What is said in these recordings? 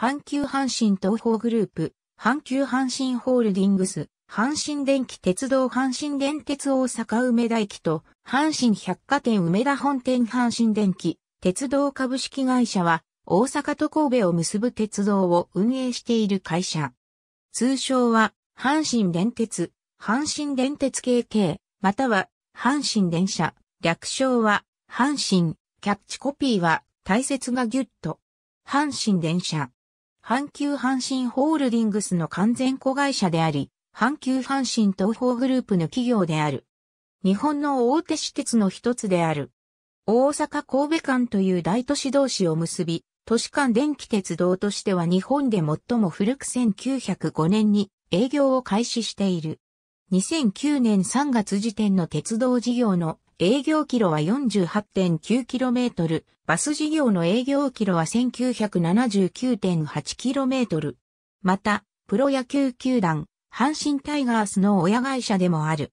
阪急阪神東方グループ、阪急阪神ホールディングス、阪神電気鉄道阪神電鉄大阪梅田駅と、阪神百貨店梅田本店阪神電気鉄道株式会社は、大阪と神戸を結ぶ鉄道を運営している会社。通称は、阪神電鉄、阪神電鉄 KK、または、阪神電車、略称は、阪神、キャッチコピーは、大切がギュッと、阪神電車。阪急阪神ホールディングスの完全子会社であり、阪急阪神東方グループの企業である。日本の大手私鉄の一つである。大阪神戸間という大都市同士を結び、都市間電気鉄道としては日本で最も古く1905年に営業を開始している。2009年3月時点の鉄道事業の営業キロは 48.9km、バス事業の営業キロは 1979.8km。また、プロ野球球団、阪神タイガースの親会社でもある。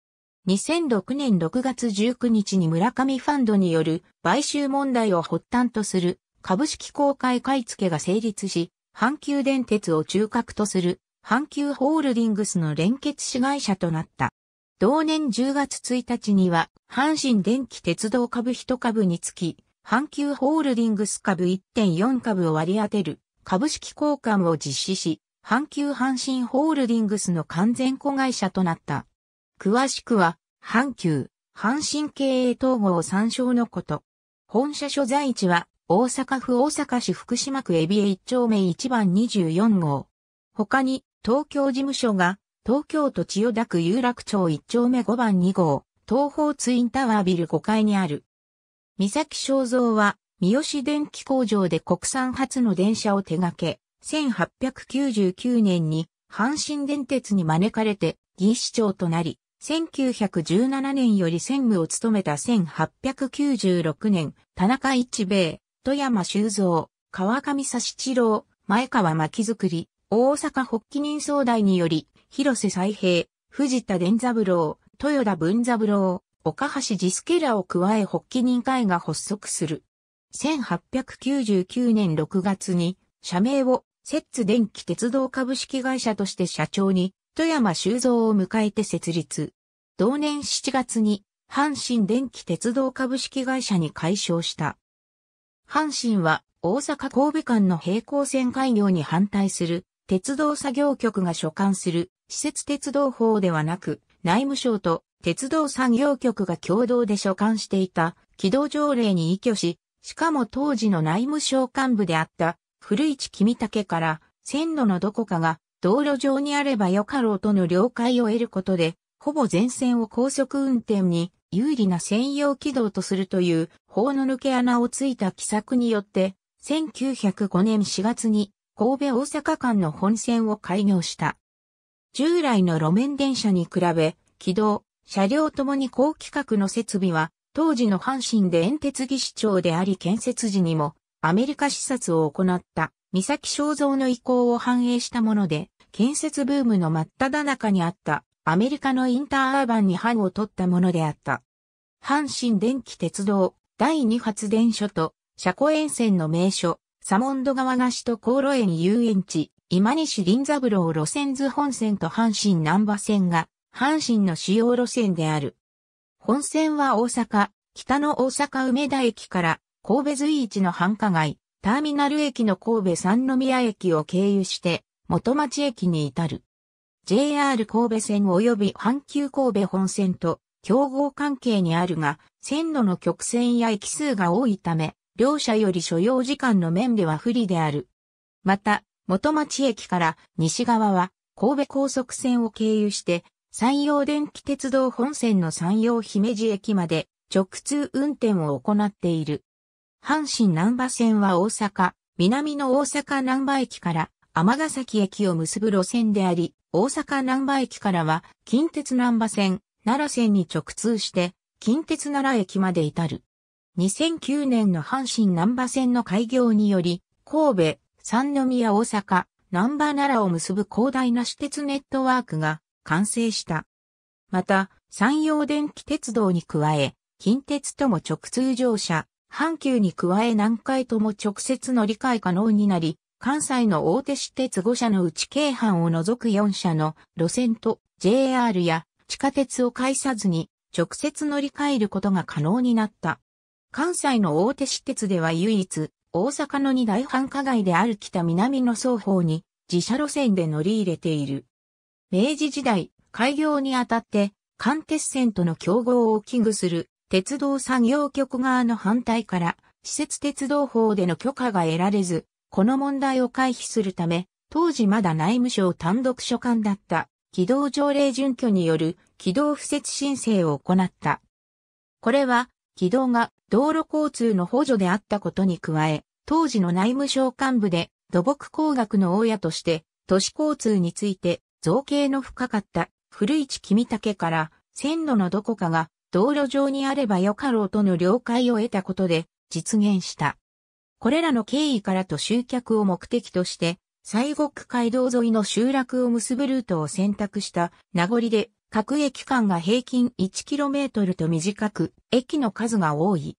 2006年6月19日に村上ファンドによる買収問題を発端とする株式公開買付が成立し、阪急電鉄を中核とする阪急ホールディングスの連結子会社となった。同年10月1日には、阪神電気鉄道株1株につき、阪急ホールディングス株1.4株を割り当てる株式交換を実施し、阪急阪神ホールディングスの完全子会社となった。詳しくは、阪急、阪神経営統合を参照のこと。本社所在地は、大阪府大阪市福島区エビエ1丁目1番24号。他に、東京事務所が、東京都千代田区有楽町1丁目5番2号、東方ツインタワービル5階にある。三崎正造は、三好電気工場で国産初の電車を手掛け、1899年に阪神電鉄に招かれて議士長となり、1917年より専務を務めた1896年、田中一兵衛、富山修造、川上差一郎、前川巻作り、大阪発起人総代により、広瀬彩平、藤田伝三郎、豊田文三郎、岡橋ジスケラを加え発起人会が発足する。1899年6月に社名を摂津電気鉄道株式会社として社長に富山修造を迎えて設立。同年7月に阪神電気鉄道株式会社に改称した。阪神は大阪神戸間の平行線開業に反対する鉄道作業局が所管する施設鉄道法ではなく内務省と鉄道作業局が共同で所管していた軌道条例に依拠し、しかも当時の内務省幹部であった古市君武から線路のどこかが道路上にあればよかろうとの了解を得ることで、ほぼ全線を高速運転に有利な専用軌道とするという法の抜け穴をついた奇策によって、1905年4月に神戸大阪間の本線を開業した。従来の路面電車に比べ、軌道、車両ともに高規格の設備は、当時の阪神で煙鉄技師長であり建設時にもアメリカ視察を行った三崎正造の意向を反映したもので、建設ブームの真っ只中にあったアメリカのインターアーバンに版を取ったものであった。阪神電気鉄道第2発電所と車庫沿線の名所、サモンド川菓子と航路園遊園地、今西林三郎路線図本線と阪神南波線が阪神の主要路線である。本線は大阪、北の大阪梅田駅から神戸随一の繁華街、ターミナル駅の神戸三宮駅を経由して、元町駅に至る。JR 神戸線及び阪急神戸本線と競合関係にあるが、線路の曲線や駅数が多いため、両者より所要時間の面では不利である。また、元町駅から西側は神戸高速線を経由して山陽電気鉄道本線の山陽姫路駅まで直通運転を行っている。阪神南波線は大阪、南の大阪南波駅から尼崎駅を結ぶ路線であり、大阪南波駅からは近鉄南波線、奈良線に直通して近鉄奈良駅まで至る。2009年の阪神南波線の開業により、神戸、三宮大阪、南波奈良を結ぶ広大な私鉄ネットワークが完成した。また、山陽電気鉄道に加え、近鉄とも直通乗車、阪急に加え南海とも直接乗り換え可能になり、関西の大手私鉄5社のうち京阪を除く4社の路線と JR や地下鉄を介さずに直接乗り換えることが可能になった。関西の大手私鉄では唯一、大阪の二大繁華街である北南の双方に自社路線で乗り入れている。明治時代、開業にあたって、関鉄線との競合を危惧する鉄道産業局側の反対から、施設鉄道法での許可が得られず、この問題を回避するため、当時まだ内務省単独所管だった軌道条例準拠による軌道敷設申請を行った。これは、軌道が道路交通の補助であったことに加え、当時の内務省幹部で土木工学の大家として、都市交通について造形の深かった古市君竹から線路のどこかが道路上にあればよかろうとの了解を得たことで実現した。これらの経緯からと集客を目的として、西国街道沿いの集落を結ぶルートを選択した名残で、各駅間が平均 1km と短く、駅の数が多い。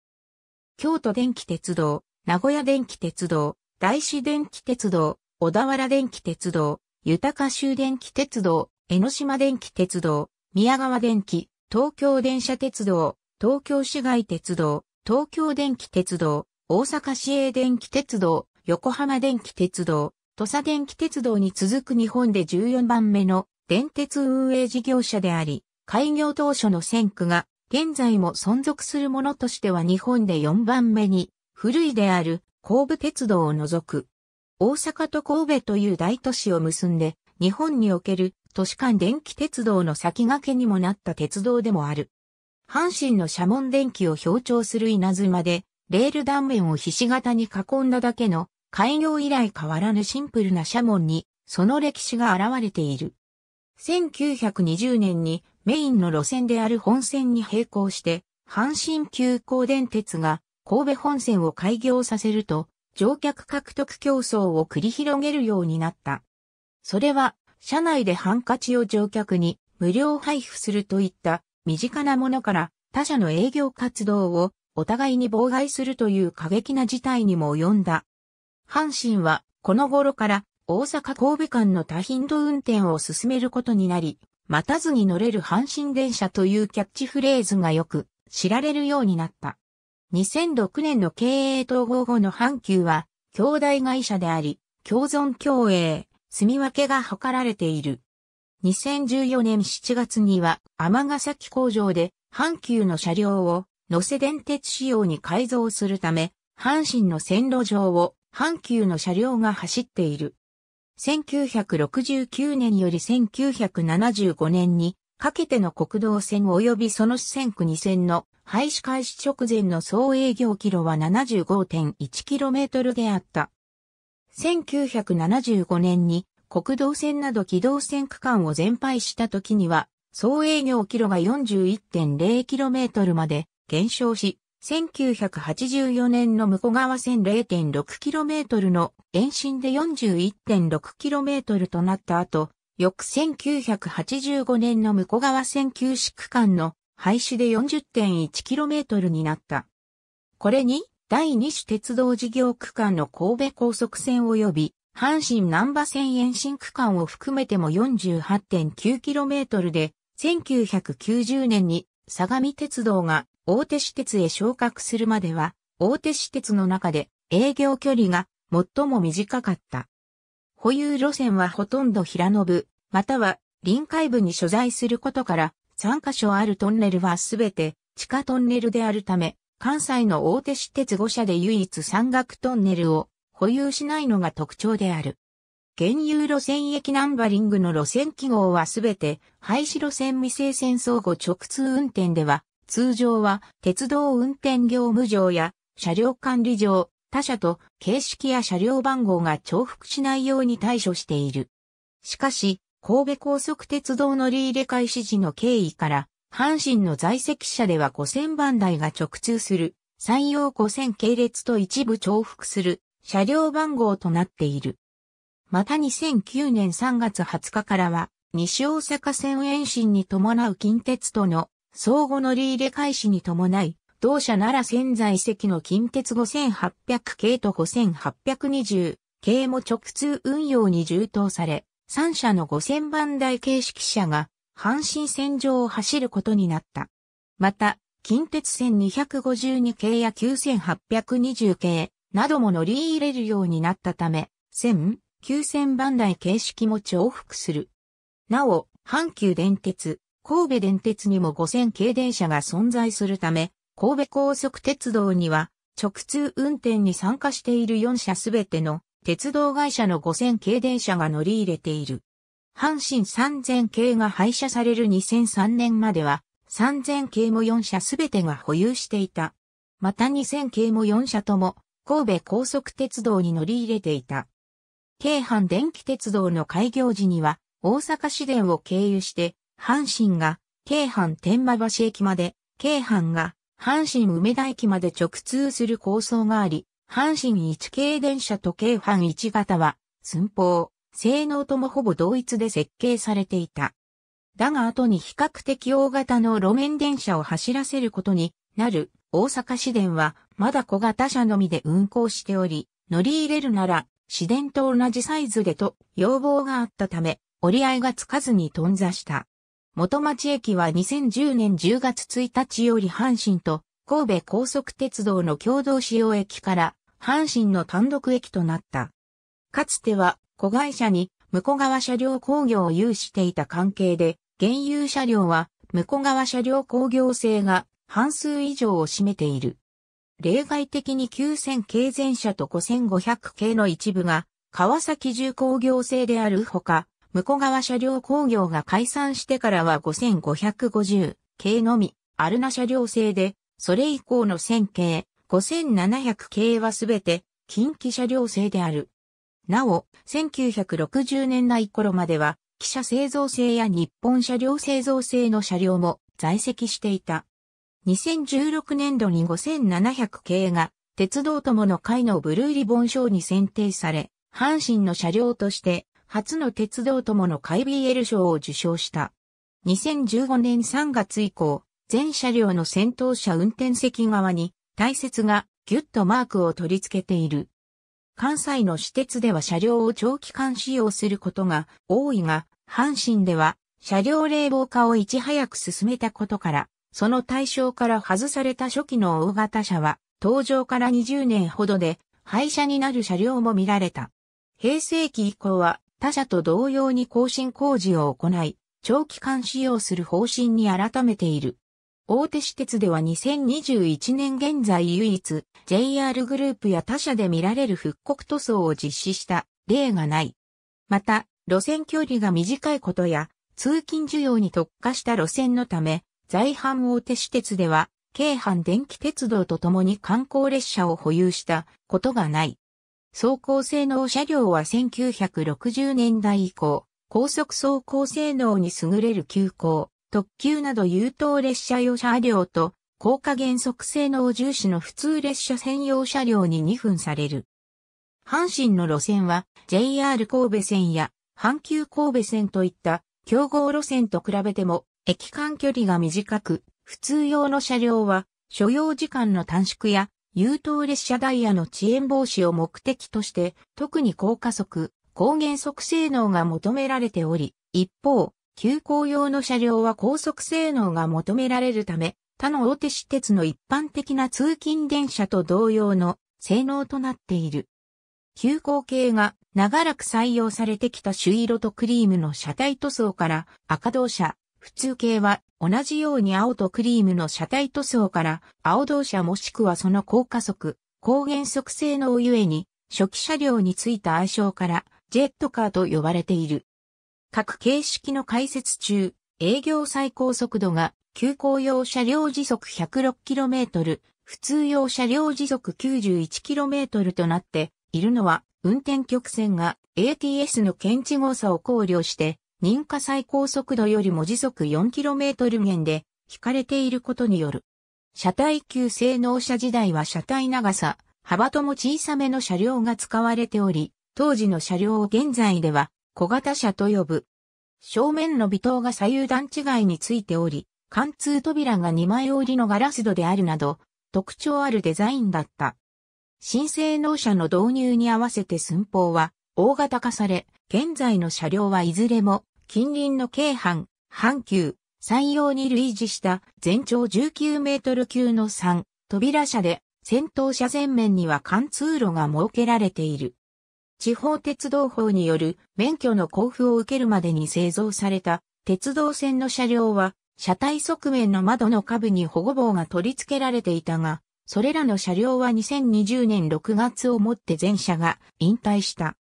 京都電気鉄道、名古屋電気鉄道、大師電気鉄道、小田原電気鉄道、豊州電気鉄道、江ノ島電気鉄道、宮川電気、東京電車鉄道、東京市街鉄道、東京電気鉄道、大阪市営電気鉄道、横浜電気鉄道、土佐電気鉄道に続く日本で14番目の電鉄運営事業者であり、開業当初の線区が現在も存続するものとしては日本で4番目に古いである神戸鉄道を除く。大阪と神戸という大都市を結んで日本における都市間電気鉄道の先駆けにもなった鉄道でもある。阪神の社門電気を表彰する稲妻でレール断面をひし形に囲んだだけの開業以来変わらぬシンプルな斜門にその歴史が現れている。1920年にメインの路線である本線に並行して阪神急行電鉄が神戸本線を開業させると乗客獲得競争を繰り広げるようになった。それは車内でハンカチを乗客に無料配布するといった身近なものから他社の営業活動をお互いに妨害するという過激な事態にも及んだ。阪神はこの頃から大阪神戸間の多頻度運転を進めることになり、待たずに乗れる阪神電車というキャッチフレーズがよく知られるようになった。2006年の経営統合後の阪急は、兄弟会社であり、共存共栄、住み分けが図られている。2014年7月には、尼崎工場で阪急の車両を乗せ電鉄仕様に改造するため、阪神の線路上を阪急の車両が走っている。1969年より1975年にかけての国道線及びその四線区2線の廃止開始直前の総営業キロは 75.1km であった。1975年に国道線など機動線区間を全廃した時には総営業キロが 41.0km まで減少し、1984年の向こう側線 0.6km の延伸で 41.6km となった後、翌1985年の向こう側線休止区間の廃止で 40.1km になった。これに、第二種鉄道事業区間の神戸高速線及び、阪神南波線延伸区間を含めても 48.9km で、1990年に相模鉄道が大手私鉄へ昇格するまでは、大手私鉄の中で営業距離が最も短かった。保有路線はほとんど平野部、または臨海部に所在することから、3カ所あるトンネルはすべて地下トンネルであるため、関西の大手私鉄5社で唯一山岳トンネルを保有しないのが特徴である。現有路線駅ナンバリングの路線記号はすべて廃止路線未成線相互直通運転では通常は鉄道運転業務上や車両管理上、他社と形式や車両番号が重複しないように対処している。しかし、神戸高速鉄道乗り入れ開始時の経緯から、阪神の在籍車では5000番台が直通する、山陽5000系列と一部重複する車両番号となっている。また2009年3月20日からは、西大阪線延伸に伴う近鉄との相互乗り入れ開始に伴い、同社奈良仙在籍の近鉄5800系と5820系も直通運用に充当され、3社の5000番台形式車が阪神線上を走ることになった。また、近鉄線252系や9820系なども乗り入れるようになったため、1000、9000番台形式も重複する。なお、阪急電鉄、神戸電鉄にも5000系電車が存在するため、神戸高速鉄道には直通運転に参加している4社すべての鉄道会社の5000系電車が乗り入れている。阪神3000系が廃車される2003年までは3000系も4社すべてが保有していた。また2000系も4社とも神戸高速鉄道に乗り入れていた。京阪電気鉄道の開業時には大阪市電を経由して阪神が京阪天満橋駅まで、京阪が阪神梅田駅まで直通する構想があり、阪神一系電車と京阪一型は、寸法、性能ともほぼ同一で設計されていた。だが後に比較的大型の路面電車を走らせることになる大阪市電はまだ小型車のみで運行しており、乗り入れるなら市電と同じサイズでと要望があったため、折り合いがつかずに頓挫した。元町駅は2010年10月1日より阪神と神戸高速鉄道の共同使用駅から阪神の単独駅となった。かつては子会社に向こう側車両工業を有していた関係で、現有車両は向こう側車両工業製が半数以上を占めている。例外的に9000系前車と5500系の一部が川崎重工業製であるほか、向こう側車両工業が解散してからは5550系のみ、アルナ車両製で、それ以降の1000系、5700系はすべて近畿車両製である。なお、1960年代頃までは、汽車製造製や日本車両製造製の車両も在籍していた。2016年度に5700系が鉄道友の会のブルーリボン賞に選定され、阪神の車両として初の鉄道友の会 BL 賞を受賞した。2015年3月以降、全車両の先頭車運転席側に大切がギュッとマークを取り付けている。関西の私鉄では車両を長期間使用することが多いが、阪神では車両冷房化をいち早く進めたことから、その対象から外された初期の大型車は、登場から20年ほどで廃車になる車両も見られた。平成期以降は他社と同様に更新工事を行い、長期間使用する方針に改めている。大手私鉄では2021年現在唯一 JR グループや他社で見られる復刻塗装を実施した例がない。また、路線距離が短いことや通勤需要に特化した路線のため、在阪大手私鉄では、京阪電気鉄道とともに観光列車を保有したことがない。走行性能車両は1960年代以降、高速走行性能に優れる急行、特急など優等列車用車両と、高架減速性能重視の普通列車専用車両に2分される。阪神の路線は JR 神戸線や阪急神戸線といった競合路線と比べても駅間距離が短く、普通用の車両は所要時間の短縮や優等列車ダイヤの遅延防止を目的として、特に高加速、高減速性能が求められており、一方、急行用の車両は高速性能が求められるため、他の大手私鉄の一般的な通勤電車と同様の性能となっている。急行系が長らく採用されてきた朱色とクリームの車体塗装から赤銅車、普通系は同じように青とクリームの車体塗装から青銅車もしくはその高加速、高減速性能ゆえに初期車両についた愛称からジェットカーと呼ばれている。各形式の解説中、営業最高速度が急行用車両時速 106km、普通用車両時速 91km となっているのは運転曲線が ATS の検知誤差を考慮して認可最高速度よりも時速 4km 減で引かれていることによる。車体級性能車時代は車体長さ、幅とも小さめの車両が使われており、当時の車両を現在では小型車と呼ぶ。正面の微灯が左右段違いについており、貫通扉が2枚折りのガラス戸であるなど、特徴あるデザインだった。新性能車の導入に合わせて寸法は大型化され、現在の車両はいずれも近隣の京阪、阪急、山陽に類似した全長19メートル級の3扉車で先頭車前面には貫通路が設けられている。地方鉄道法による免許の交付を受けるまでに製造された鉄道線の車両は車体側面の窓の下部に保護棒が取り付けられていたが、それらの車両は2020年6月をもって全車が引退した。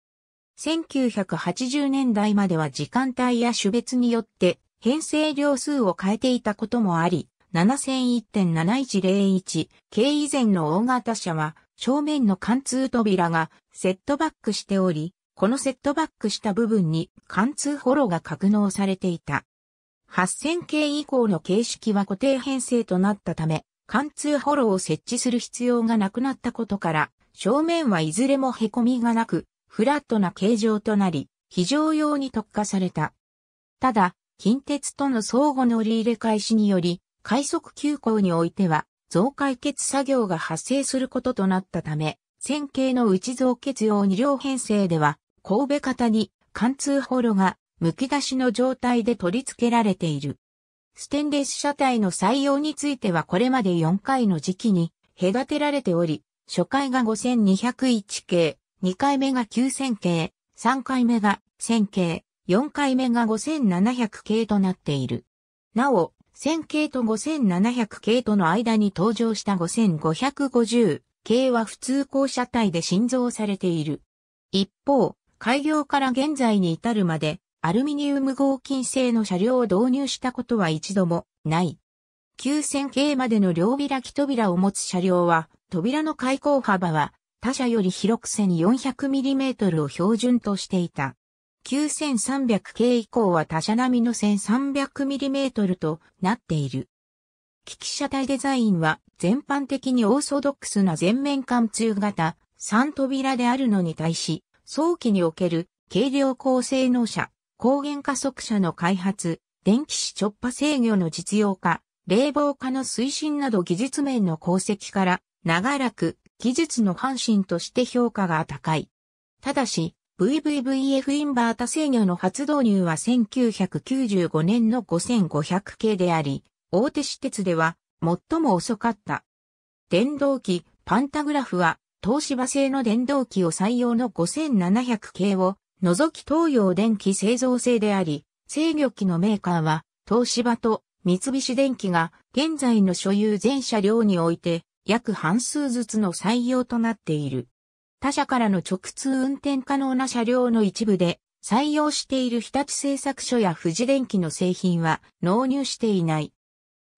1980年代までは時間帯や種別によって編成量数を変えていたこともあり、7001.7101系以前の大型車は正面の貫通扉がセットバックしており、このセットバックした部分に貫通ホロが格納されていた。8000系以降の形式は固定編成となったため、貫通ホロを設置する必要がなくなったことから、正面はいずれも凹みがなく、フラットな形状となり、非常用に特化された。ただ、近鉄との相互乗り入れ開始により、快速急行においては、増解決作業が発生することとなったため、線形の内増結用2両編成では、神戸型に貫通ホロが剥き出しの状態で取り付けられている。ステンレス車体の採用についてはこれまで4回の時期に隔てられており、初回が5201系、2回目が9000系、3回目が1000系、4回目が5700系となっている。なお、1000系と5700系との間に登場した5550系は普通高車体で新造されている。一方、開業から現在に至るまで、アルミニウム合金製の車両を導入したことは一度もない。9000系までの両開き扉を持つ車両は、扉の開口幅は他車より広く 1400mm を標準としていた。9300系以降は他社並みの 1300mm となっている。機器車体デザインは全般的にオーソドックスな全面貫通型3扉であるのに対し、早期における軽量高性能車、高原加速車の開発、電気子直波制御の実用化、冷房化の推進など技術面の功績から、長らく技術の阪神として評価が高い。ただし、VVVF インバータ制御の初導入は1995年の5500系であり、大手私鉄では最も遅かった。電動機、パンタグラフは東芝製の電動機を採用の5700系を除き東洋電機製造製であり、制御機のメーカーは東芝と三菱電機が現在の所有全車両において約半数ずつの採用となっている。他社からの直通運転可能な車両の一部で採用している日立製作所や富士電機の製品は納入していない。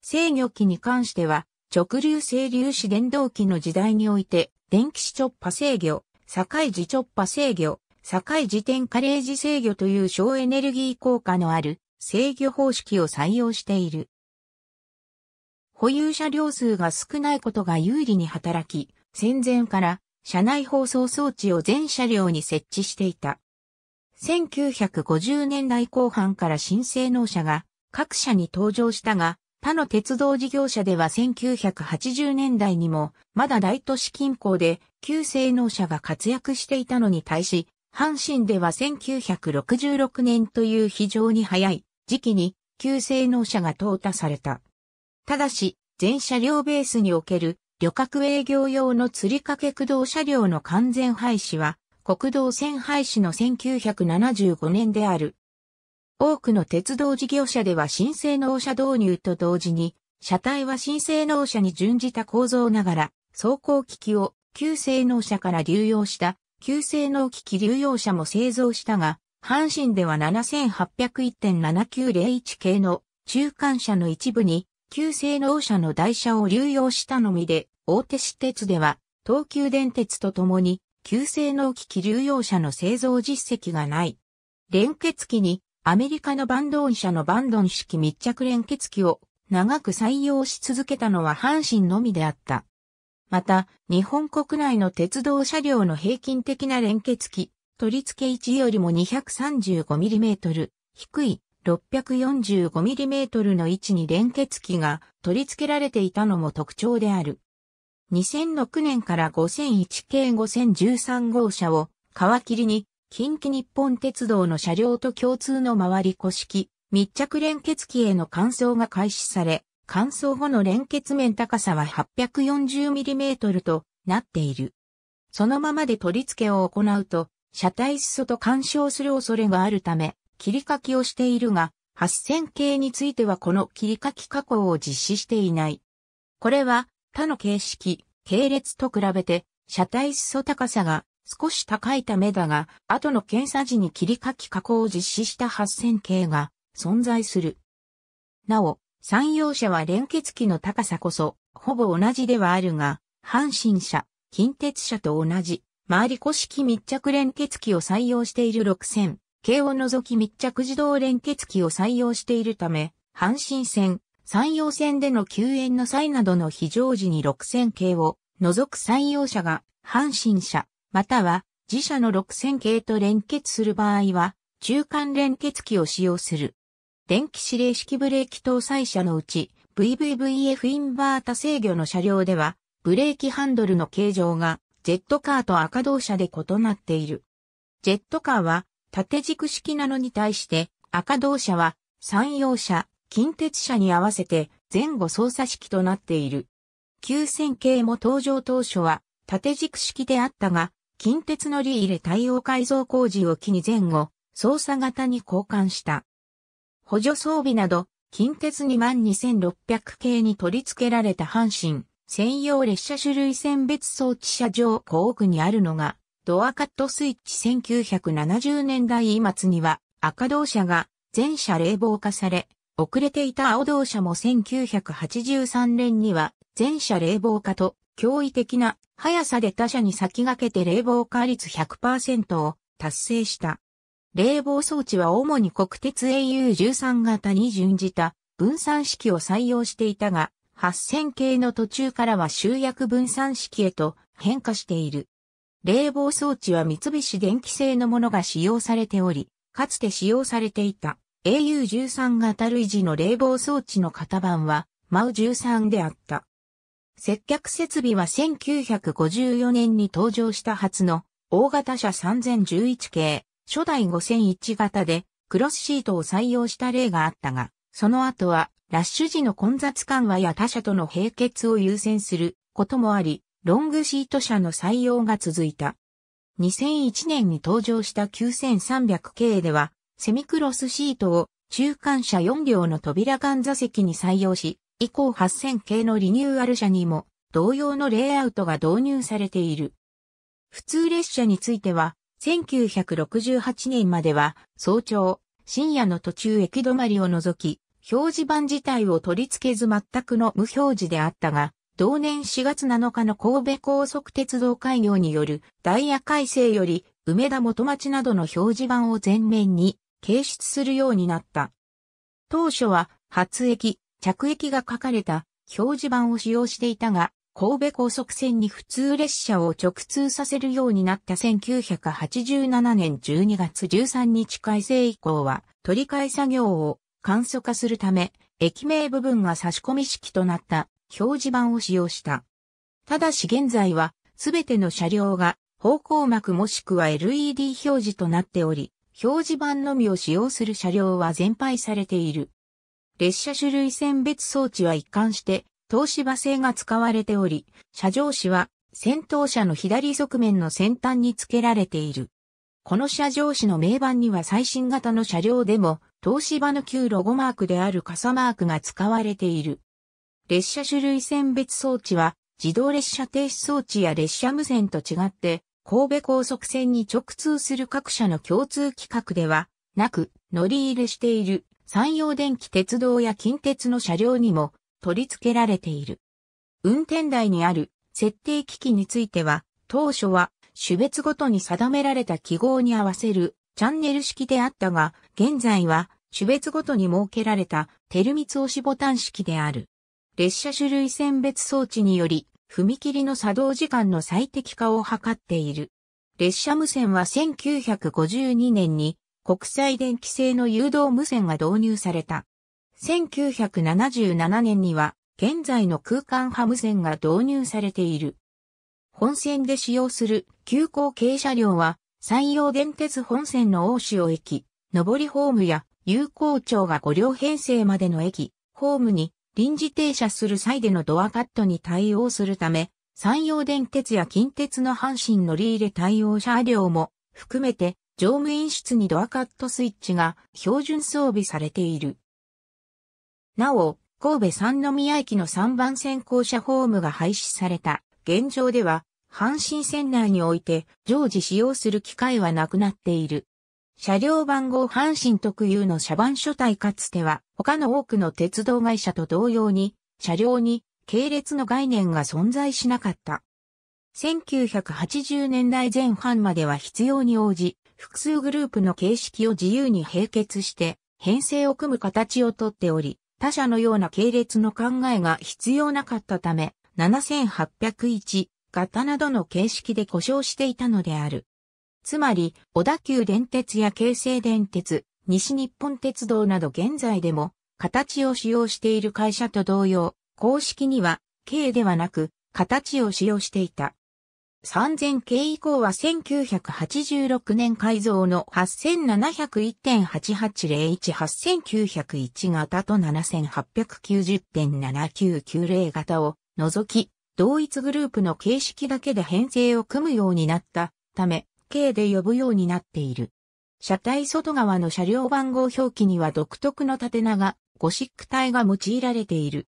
制御機に関しては直流性粒子電動機の時代において電気子直波制御、境磁直波制御、境自転加齢時制御という省エネルギー効果のある制御方式を採用している。保有車両数が少ないことが有利に働き、戦前から車内放送装置を全車両に設置していた。1950年代後半から新性能車が各社に登場したが、他の鉄道事業者では1980年代にもまだ大都市近郊で旧性能車が活躍していたのに対し、阪神では1966年という非常に早い時期に旧性能車が淘汰された。ただし、全車両ベースにおける旅客営業用の釣り掛け駆動車両の完全廃止は、国道線廃止の1975年である。多くの鉄道事業者では新性能車導入と同時に、車体は新性能車に準じた構造ながら、走行機器を旧性能車から流用した旧性能機器流用車も製造したが、阪神では7801.7901系の中間車の一部に旧性能車の台車を流用したのみで、大手私鉄では、東急電鉄とともに、旧性能機器流用車の製造実績がない。連結機に、アメリカのバンドン社のバンドン式密着連結機を長く採用し続けたのは阪神のみであった。また、日本国内の鉄道車両の平均的な連結機、取り付け位置よりも 235mm 低い 645mm の位置に連結機が取り付けられていたのも特徴である。2006年から5001系5013号車を皮切りに近畿日本鉄道の車両と共通の回り古式密着連結機への換装が開始され、乾燥後の連結面高さは 840mm となっている。そのままで取り付けを行うと、車体裾と干渉する恐れがあるため、切り欠きをしているが、8000系についてはこの切り欠き加工を実施していない。これは他の形式、系列と比べて車体裾高さが少し高いためだが、後の検査時に切り欠き加工を実施した8000系が存在する。なお、山陽車は連結機の高さこそ、ほぼ同じではあるが、阪神車、近鉄車と同じ、周り古式密着連結機を採用している6000、系を除き密着自動連結機を採用しているため、阪神線、山陽線での救援の際などの非常時に6000系を除く採用車が、阪神車、または自社の6000系と連結する場合は、中間連結機を使用する。電気指令式ブレーキ搭載車のうち VVVF インバータ制御の車両ではブレーキハンドルの形状がジェットカーと赤同車で異なっている。ジェットカーは縦軸式なのに対して赤同車は山陽車、近鉄車に合わせて前後操作式となっている。9000系も登場当初は縦軸式であったが、近鉄のリーレ対応改造工事を機に前後操作型に交換した。補助装備など、近鉄22600系に取り付けられた阪神専用列車種類選別装置車上後奥にあるのが、ドアカットスイッチ1970年代末には赤同車が全車冷房化され、遅れていた青同車も1983年には全車冷房化と驚異的な速さで他社に先駆けて冷房化率100%を達成した。冷房装置は主に国鉄 au13 型に準じた分散式を採用していたが、8000系の途中からは集約分散式へと変化している。冷房装置は三菱電機製のものが使用されており、かつて使用されていた au13 型類似の冷房装置の型番は MAU13 であった。接客設備は1954年に登場した初の大型車3011系初代5001型でクロスシートを採用した例があったが、その後はラッシュ時の混雑緩和や他社との並結を優先することもあり、ロングシート車の採用が続いた。2001年に登場した9300系では、セミクロスシートを中間車4両の扉間座席に採用し、以降8000系のリニューアル車にも同様のレイアウトが導入されている。普通列車については、1968年までは早朝、深夜の途中駅止まりを除き、表示板自体を取り付けず全くの無表示であったが、同年4月7日の神戸高速鉄道開業によるダイヤ改正より梅田元町などの表示板を前面に掲出するようになった。当初は初駅、着駅が書かれた表示板を使用していたが、神戸高速線に普通列車を直通させるようになった1987年12月13日改正以降は取り替え作業を簡素化するため、駅名部分が差し込み式となった表示板を使用した。ただし現在はすべての車両が方向幕もしくは LED 表示となっており、表示板のみを使用する車両は全廃されている。列車種類選別装置は一貫して東芝製が使われており、車上紙は先頭車の左側面の先端に付けられている。この車上紙の名板には最新型の車両でも東芝の旧ロゴマークである傘マークが使われている。列車種類選別装置は自動列車停止装置や列車無線と違って神戸高速線に直通する各社の共通規格ではなく乗り入れしている山陽電気鉄道や近鉄の車両にも取り付けられている。運転台にある設定機器については、当初は種別ごとに定められた記号に合わせるチャンネル式であったが、現在は種別ごとに設けられたテルミツ押しボタン式である。列車種類選別装置により、踏切の作動時間の最適化を図っている。列車無線は1952年に国際電気製の誘導無線が導入された。1977年には現在の空間ハム線が導入されている。本線で使用する急行軽車両は、山陽電鉄本線の大潮駅、上りホームや有効庁が5両編成までの駅、ホームに臨時停車する際でのドアカットに対応するため、山陽電鉄や近鉄の阪神乗り入れ対応車両も含めて乗務員室にドアカットスイッチが標準装備されている。なお、神戸三宮駅の3番線降車ホームが廃止された現状では、阪神線内において常時使用する機会はなくなっている。車両番号阪神特有の車番書体かつては他の多くの鉄道会社と同様に車両に系列の概念が存在しなかった。1980年代前半までは必要に応じ、複数グループの形式を自由に並結して、編成を組む形をとっており、他社のような系列の考えが必要なかったため、7801型などの形式で故障していたのである。つまり、小田急電鉄や京成電鉄、西日本鉄道など現在でも、形を使用している会社と同様、公式には、K ではなく、形を使用していた。3000系以降は1986年改造の8701.8801-8901型と7890.7990型を除き、同一グループの形式だけで編成を組むようになったため、K で呼ぶようになっている。車体外側の車両番号表記には独特の縦長、ゴシック体が用いられている。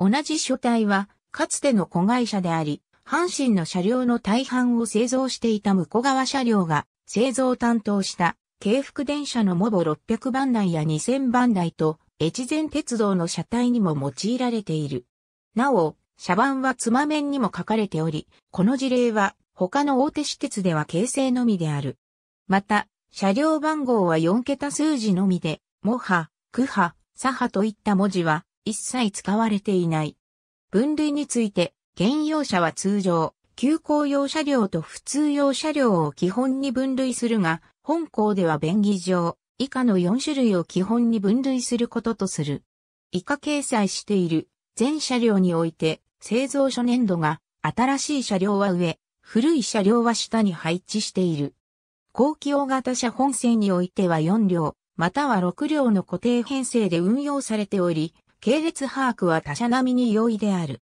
同じ書体は、かつての子会社であり、阪神の車両の大半を製造していた向川車両が製造担当した京福電車のモボ600番台や2000番台と越前鉄道の車体にも用いられている。なお、車番は妻面にも書かれており、この事例は他の大手私鉄では形成のみである。また、車両番号は4桁数字のみで、モハ、クハ、サハといった文字は一切使われていない。分類について、兼用車は通常、急行用車両と普通用車両を基本に分類するが、本校では便宜上、以下の4種類を基本に分類することとする。以下掲載している全車両において、製造初年度が新しい車両は上、古い車両は下に配置している。後期大型車本線においては4両、または6両の固定編成で運用されており、系列把握は他社並みに容易である。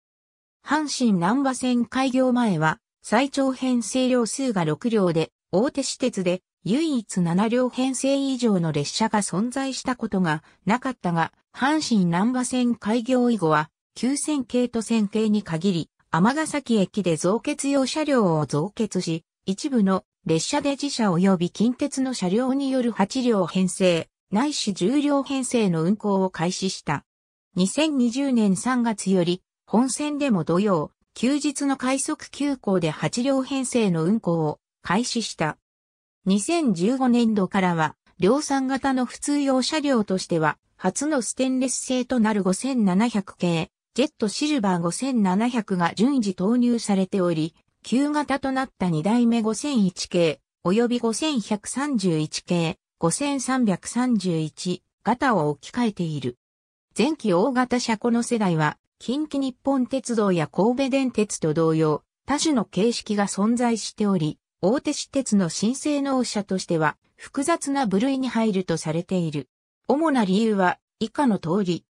阪神南波線開業前は、最長編成両数が6両で、大手私鉄で唯一7両編成以上の列車が存在したことがなかったが、阪神南波線開業以後は、9000系と1000系に限り、尼崎駅で増結用車両を増結し、一部の列車で自社及び近鉄の車両による8両編成、ないし10両編成の運行を開始した。2020年3月より、本線でも土曜、休日の快速急行で8両編成の運行を開始した。2015年度からは、量産型の普通用車両としては、初のステンレス製となる5700系、ジェットシルバー5700が順次投入されており、旧型となった2代目5001系、及び5131系、5331型を置き換えている。前期大型車この世代は、近畿日本鉄道や神戸電鉄と同様、多種の形式が存在しており、大手私鉄の新性能車としては、複雑な部類に入るとされている。主な理由は、以下の通り。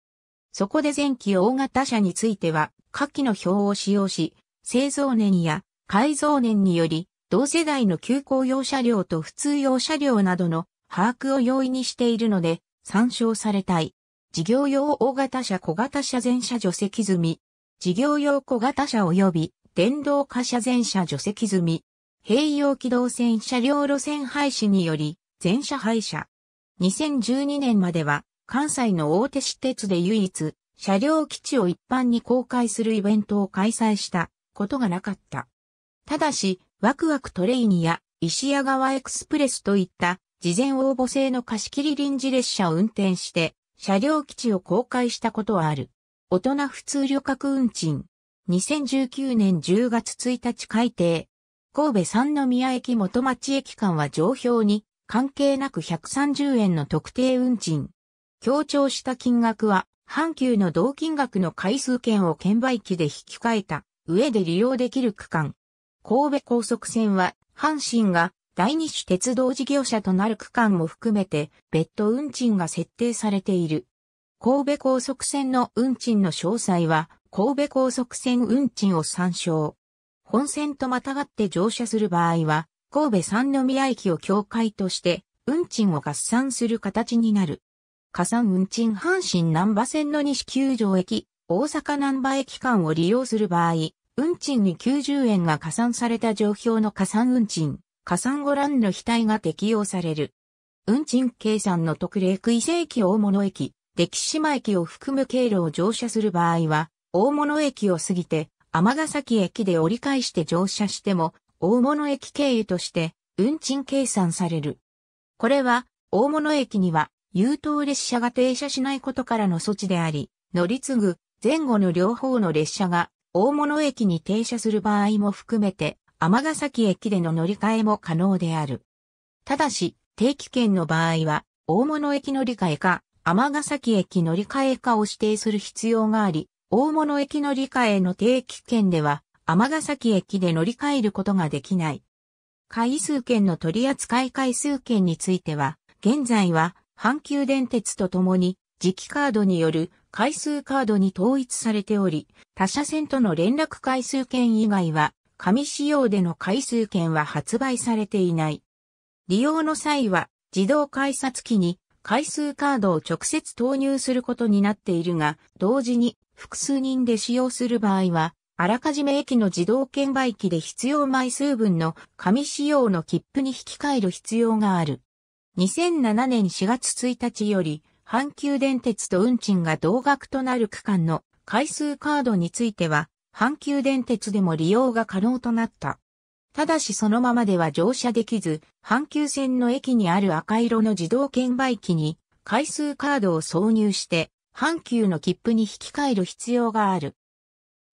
そこで前期大型車については、下記の表を使用し、製造年や改造年により、同世代の急行用車両と普通用車両などの把握を容易にしているので、参照されたい。事業用大型車小型車全車除籍済み、事業用小型車及び電動化車全車除籍済み、併用機動線車両路線廃止により全車廃車。2012年までは関西の大手私鉄で唯一車両基地を一般に公開するイベントを開催したことがなかった。ただし、ワクワクトレイニや石屋川エクスプレスといった事前応募制の貸切臨時列車を運転して車両基地を公開したことはある。大人普通旅客運賃。2019年10月1日改定。神戸三宮駅元町駅間は上表に関係なく130円の特定運賃。強調した金額は阪急の同金額の回数券を券売機で引き換えた上で利用できる区間。神戸高速線は阪神が第二種鉄道事業者となる区間も含めて別途運賃が設定されている。神戸高速線の運賃の詳細は神戸高速線運賃を参照。本線とまたがって乗車する場合は神戸三宮駅を境界として運賃を合算する形になる。加算運賃阪神南波線の西九条駅、大阪南波駅間を利用する場合、運賃に90円が加算された上表の加算運賃、加算ご覧の額が適用される。運賃計算の特例区異正駅大物駅、出来島駅を含む経路を乗車する場合は、大物駅を過ぎて、尼崎駅で折り返して乗車しても、大物駅経由として、運賃計算される。これは、大物駅には、優等列車が停車しないことからの措置であり、乗り継ぐ前後の両方の列車が大物駅に停車する場合も含めて尼崎駅での乗り換えも可能である。ただし、定期券の場合は、大物駅乗り換えか、尼崎駅乗り換えかを指定する必要があり、大物駅乗り換えの定期券では、尼崎駅で乗り換えることができない。回数券の取扱回数券については、現在は、阪急電鉄とともに、磁気カードによる回数カードに統一されており、他社線との連絡回数券以外は、紙仕様での回数券は発売されていない。利用の際は自動改札機に回数カードを直接投入することになっているが、同時に複数人で使用する場合は、あらかじめ駅の自動券売機で必要枚数分の紙仕様の切符に引き換える必要がある。2007年4月1日より、阪急電鉄と運賃が同額となる区間の回数カードについては、阪急電鉄でも利用が可能となった。ただしそのままでは乗車できず、阪急線の駅にある赤色の自動券売機に回数カードを挿入して、阪急の切符に引き換える必要がある。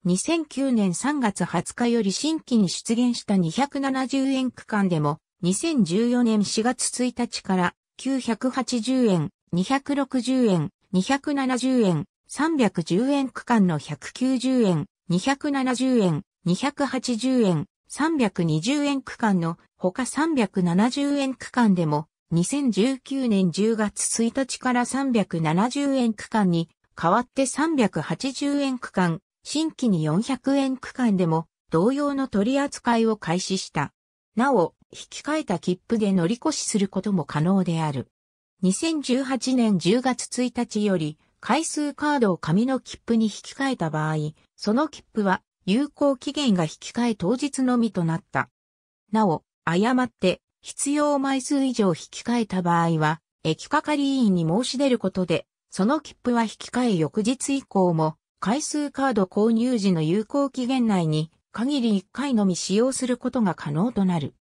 2009年3月20日より新規に出現した270円区間でも、2014年4月1日から980円、260円、270円、310円区間の190円、270円、280円、320円区間の他370円区間でも2019年10月1日から370円区間に変わって380円区間、新規に400円区間でも同様の取り扱いを開始した。なお、引き換えた切符で乗り越しすることも可能である。2018年10月1日より回数カードを紙の切符に引き換えた場合、その切符は有効期限が引き換え当日のみとなった。なお、誤って必要枚数以上引き換えた場合は、駅係員に申し出ることで、その切符は引き換え翌日以降も、回数カード購入時の有効期限内に、限り1回のみ使用することが可能となる。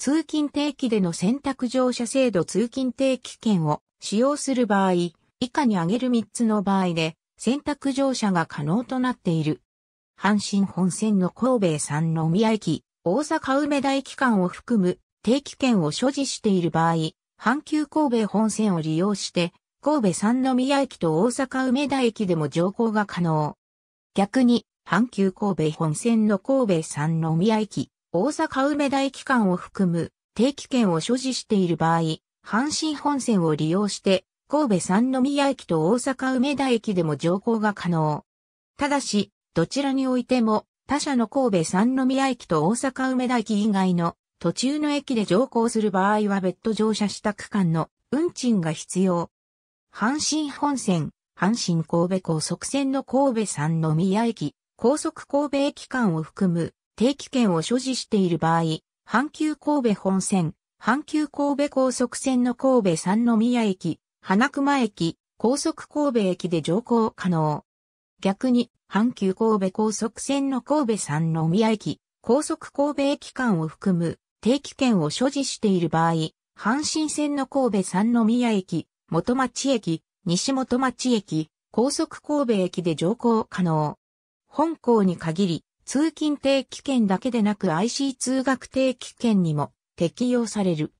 通勤定期での選択乗車制度通勤定期券を使用する場合、以下に挙げる3つの場合で、選択乗車が可能となっている。阪神本線の神戸三宮駅、大阪梅田駅間を含む定期券を所持している場合、阪急神戸本線を利用して、神戸三宮駅と大阪梅田駅でも乗降が可能。逆に、阪急神戸本線の神戸三宮駅、大阪梅田駅間を含む定期券を所持している場合、阪神本線を利用して神戸三宮駅と大阪梅田駅でも乗降が可能。ただし、どちらにおいても、他社の神戸三宮駅と大阪梅田駅以外の途中の駅で乗降する場合は別途乗車した区間の運賃が必要。阪神本線、阪神神戸高速線の神戸三宮駅、高速神戸駅間を含む定期券を所持している場合、阪急神戸本線、阪急神戸高速線の神戸三宮駅、花熊駅、高速神戸駅で乗降可能。逆に、阪急神戸高速線の神戸三宮駅、高速神戸駅間を含む定期券を所持している場合、阪神線の神戸三宮駅、元町駅、西元町駅、高速神戸駅で乗降可能。本校に限り、通勤定期券だけでなく IC 通学定期券にも適用される。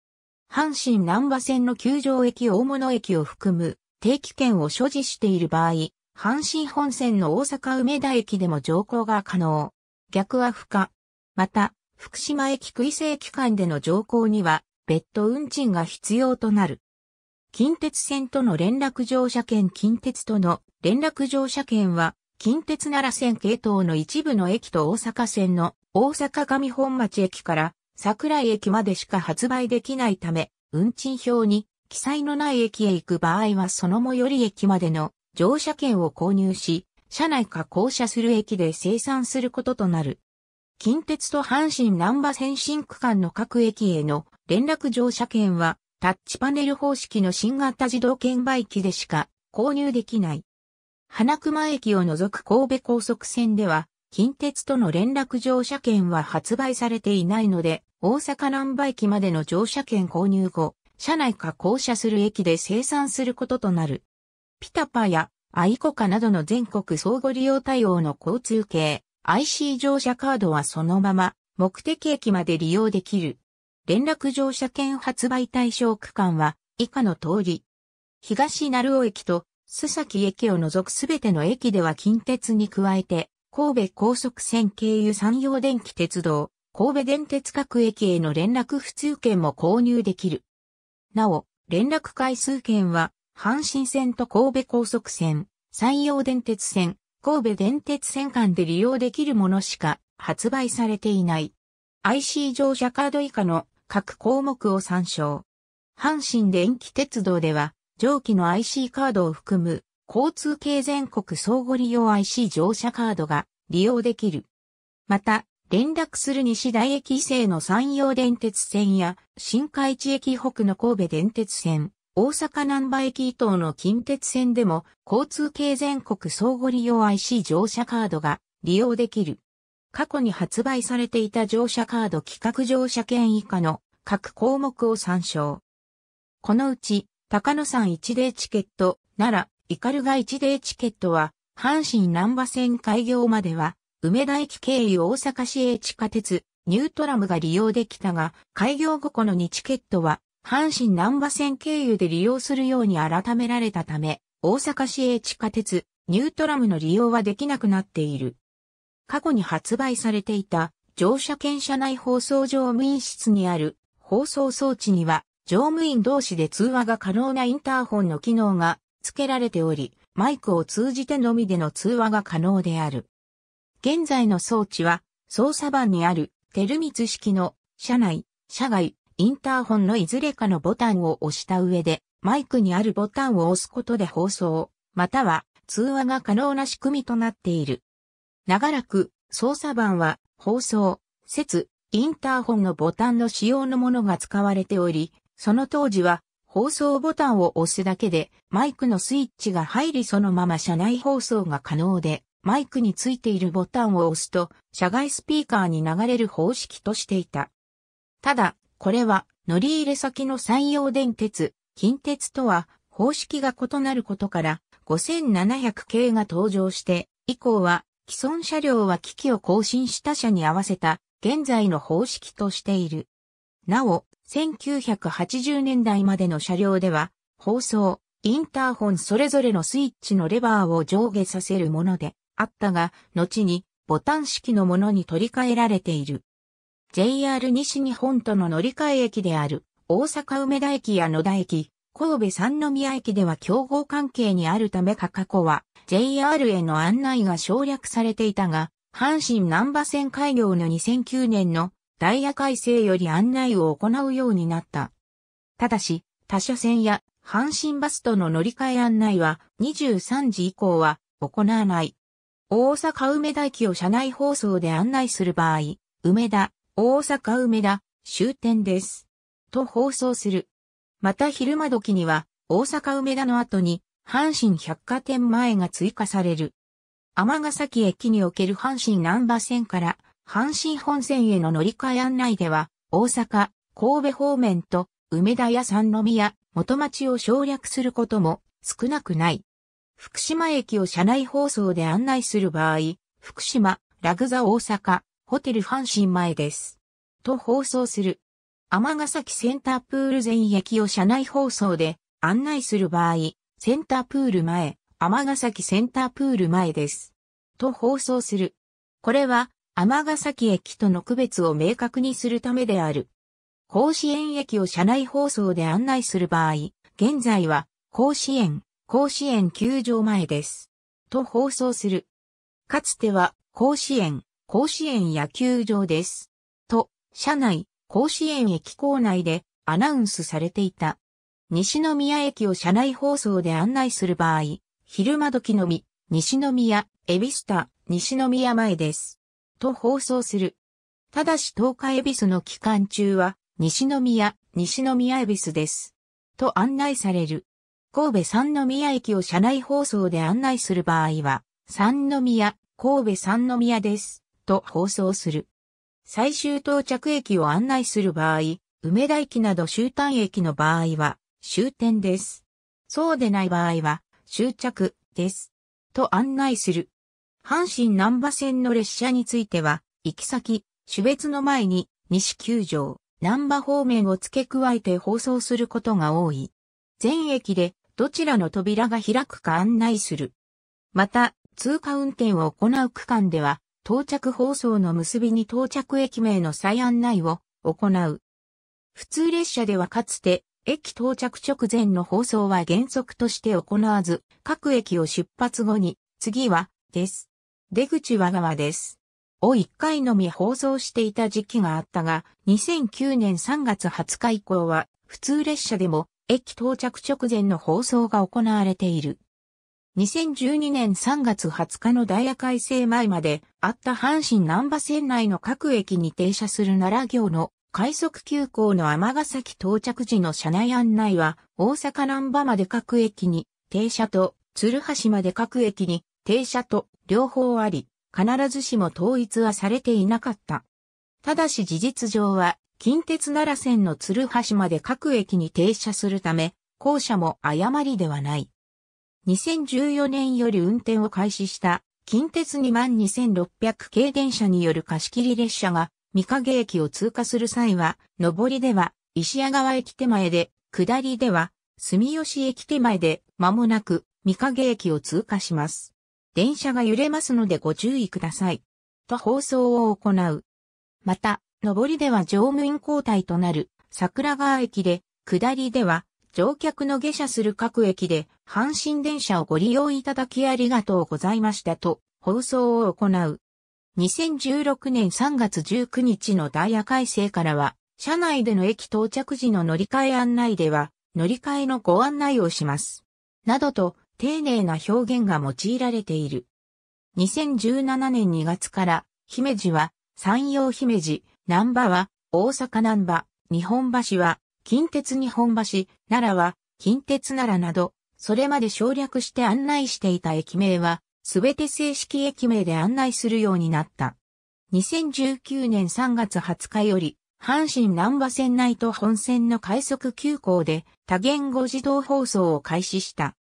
阪神南波線の球場駅大物駅を含む定期券を所持している場合、阪神本線の大阪梅田駅でも乗降が可能。逆は不可。また、福島駅杭西駅間での乗降には、別途運賃が必要となる。近鉄線との連絡乗車券近鉄との連絡乗車券は、近鉄奈良線系統の一部の駅と大阪線の大阪上本町駅から桜井駅までしか発売できないため、運賃表に記載のない駅へ行く場合はその最寄り駅までの乗車券を購入し、車内か降車する駅で生産することとなる。近鉄と阪神南波線新区間の各駅への連絡乗車券はタッチパネル方式の新型自動券売機でしか購入できない。花熊駅を除く神戸高速線では、近鉄との連絡乗車券は発売されていないので、大阪南波駅までの乗車券購入後、車内か降車する駅で生産することとなる。ピタパやアイコカなどの全国相互利用対応の交通系 IC 乗車カードはそのまま目的駅まで利用できる。連絡乗車券発売対象区間は以下の通り。東成尾駅と須崎駅を除くすべての駅では近鉄に加えて、神戸高速線経由山陽電気鉄道、神戸電鉄各駅への連絡普通券も購入できる。なお、連絡回数券は、阪神線と神戸高速線、山陽電鉄線、神戸電鉄線間で利用できるものしか発売されていない。IC 乗車カード以下の各項目を参照。阪神電気鉄道では、上記の IC カードを含む交通系全国相互利用 IC 乗車カードが利用できる。また、連絡する西大駅製の山陽電鉄線や新海地駅北の神戸電鉄線、大阪南波駅等の近鉄線でも交通系全国相互利用 IC 乗車カードが利用できる。過去に発売されていた乗車カード企画乗車券以下の各項目を参照。このうち高野山一デーチケット、奈良、イカルガ一デーチケットは、阪神南波線開業までは、梅田駅経由大阪市営地下鉄、ニュートラムが利用できたが、開業後この2チケットは、阪神南波線経由で利用するように改められたため、大阪市営地下鉄、ニュートラムの利用はできなくなっている。過去に発売されていた、乗車券車内放送乗務員室にある放送装置には、乗務員同士で通話が可能なインターホンの機能が付けられており、マイクを通じてのみでの通話が可能である。現在の装置は、操作盤にあるテルミツ式の車内、車外、インターホンのいずれかのボタンを押した上で、マイクにあるボタンを押すことで放送、または通話が可能な仕組みとなっている。長らく操作盤は放送、説、インターホンのボタンの仕様のものが使われており、その当時は放送ボタンを押すだけでマイクのスイッチが入りそのまま車内放送が可能で、マイクについているボタンを押すと車外スピーカーに流れる方式としていた。ただ、これは乗り入れ先の山陽電鉄、近鉄とは方式が異なることから5700系が登場して以降は既存車両は機器を更新した車に合わせた現在の方式としている。なお、1980年代までの車両では、放送、インターホンそれぞれのスイッチのレバーを上下させるものであったが、後にボタン式のものに取り替えられている。JR 西日本との乗り換え駅である大阪梅田駅や野田駅、神戸三宮駅では競合関係にあるため過去は JR への案内が省略されていたが、阪神南波線開業の2009年のダイヤ改正より案内を行うようになった。ただし、他社線や阪神バスとの乗り換え案内は23時以降は行わない。大阪梅田駅を車内放送で案内する場合、梅田、大阪梅田、終点です。と放送する。また昼間時には、大阪梅田の後に、阪神百貨店前が追加される。尼崎駅における阪神南波線から阪神本線への乗り換え案内では、大阪、神戸方面と梅田や三宮、元町を省略することも少なくない。福島駅を車内放送で案内する場合、福島、ラグザ大阪、ホテル阪神前です。と放送する。尼崎センタープール全駅を車内放送で案内する場合、センタープール前、尼崎センタープール前です。と放送する。これは、尼崎駅との区別を明確にするためである。甲子園駅を車内放送で案内する場合、現在は、甲子園、甲子園球場前です。と放送する。かつては、甲子園、甲子園野球場です。と、車内、甲子園駅構内でアナウンスされていた。西宮駅を車内放送で案内する場合、昼間時のみ、西宮、エビスタ、西宮前です。と放送する。ただし東海恵比寿の期間中は、西宮、西宮恵比寿です。と案内される。神戸三宮駅を車内放送で案内する場合は、三宮、神戸三宮です。と放送する。最終到着駅を案内する場合、梅田駅など終端駅の場合は終点です。そうでない場合は終着です。と案内する。阪神南波線の列車については、行き先、種別の前に西九条、南波方面を付け加えて放送することが多い。全駅でどちらの扉が開くか案内する。また、通過運転を行う区間では、到着放送の結びに到着駅名の再案内を行う。普通列車ではかつて、駅到着直前の放送は原則として行わず、各駅を出発後に、次は、です。出口は側です。を1回のみ放送していた時期があったが、2009年3月20日以降は、普通列車でも、駅到着直前の放送が行われている。2012年3月20日のダイヤ改正前まであった阪神南波線内の各駅に停車する奈良行の快速急行の尼崎到着時の車内案内は大阪南波まで各駅に停車と鶴橋まで各駅に停車と両方あり必ずしも統一はされていなかった。ただし事実上は近鉄奈良線の鶴橋まで各駅に停車するため後者も誤りではない。2014年より運転を開始した近鉄22600系電車による貸し切り列車が三影駅を通過する際は、上りでは石屋川駅手前で、下りでは住吉駅手前で間もなく三影駅を通過します。電車が揺れますのでご注意ください。と放送を行う。また、上りでは乗務員交代となる桜川駅で、下りでは乗客の下車する各駅で阪神電車をご利用いただきありがとうございましたと放送を行う。2016年3月19日のダイヤ改正からは、車内での駅到着時の乗り換え案内では、乗り換えのご案内をします。などと、丁寧な表現が用いられている。2017年2月から、姫路は、山陽姫路、南波は、大阪南波、日本橋は、近鉄日本橋、奈良は、近鉄奈良など、それまで省略して案内していた駅名は、すべて正式駅名で案内するようになった。2019年3月20日より、阪神南波線内と本線の快速急行で多言語自動放送を開始した。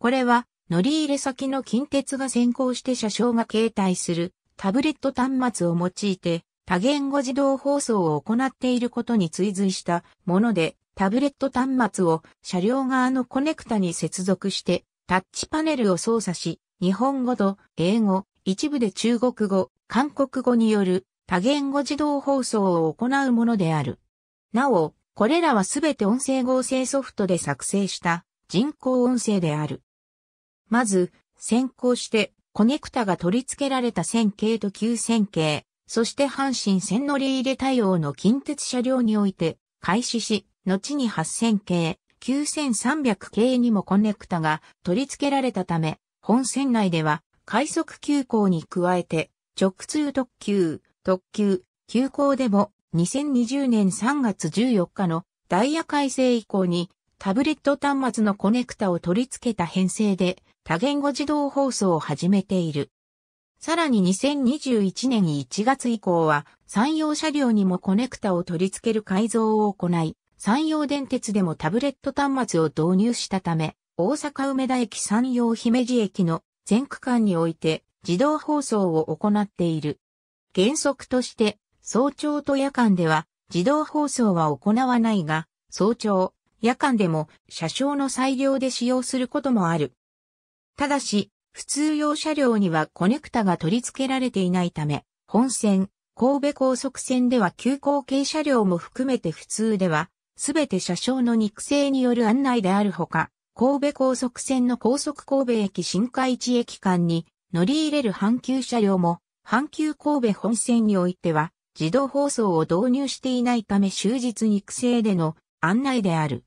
これは乗り入れ先の近鉄が先行して車掌が携帯するタブレット端末を用いて多言語自動放送を行っていることに追随したもので、タブレット端末を車両側のコネクタに接続して、タッチパネルを操作し、日本語と英語、一部で中国語、韓国語による多言語自動放送を行うものである。なお、これらはすべて音声合成ソフトで作成した人工音声である。まず、先行してコネクタが取り付けられた1000系と9000系、そして阪神線乗り入れ対応の近鉄車両において開始し、後に8000系、9300系にもコネクタが取り付けられたため、本線内では快速急行に加えて直通特急、特急、急行でも2020年3月14日のダイヤ改正以降にタブレット端末のコネクタを取り付けた編成で多言語自動放送を始めている。さらに2021年1月以降は、山陽車両にもコネクタを取り付ける改造を行い、山陽電鉄でもタブレット端末を導入したため、大阪梅田駅山陽姫路駅の全区間において自動放送を行っている。原則として、早朝と夜間では自動放送は行わないが、早朝、夜間でも車掌の裁量で使用することもある。ただし、普通用車両にはコネクタが取り付けられていないため、本線、神戸高速線では急行系車両も含めて普通では、すべて車掌の肉声による案内であるほか、神戸高速線の高速神戸駅新海地駅間に乗り入れる阪急車両も、阪急神戸本線においては、自動放送を導入していないため終日肉声での案内である。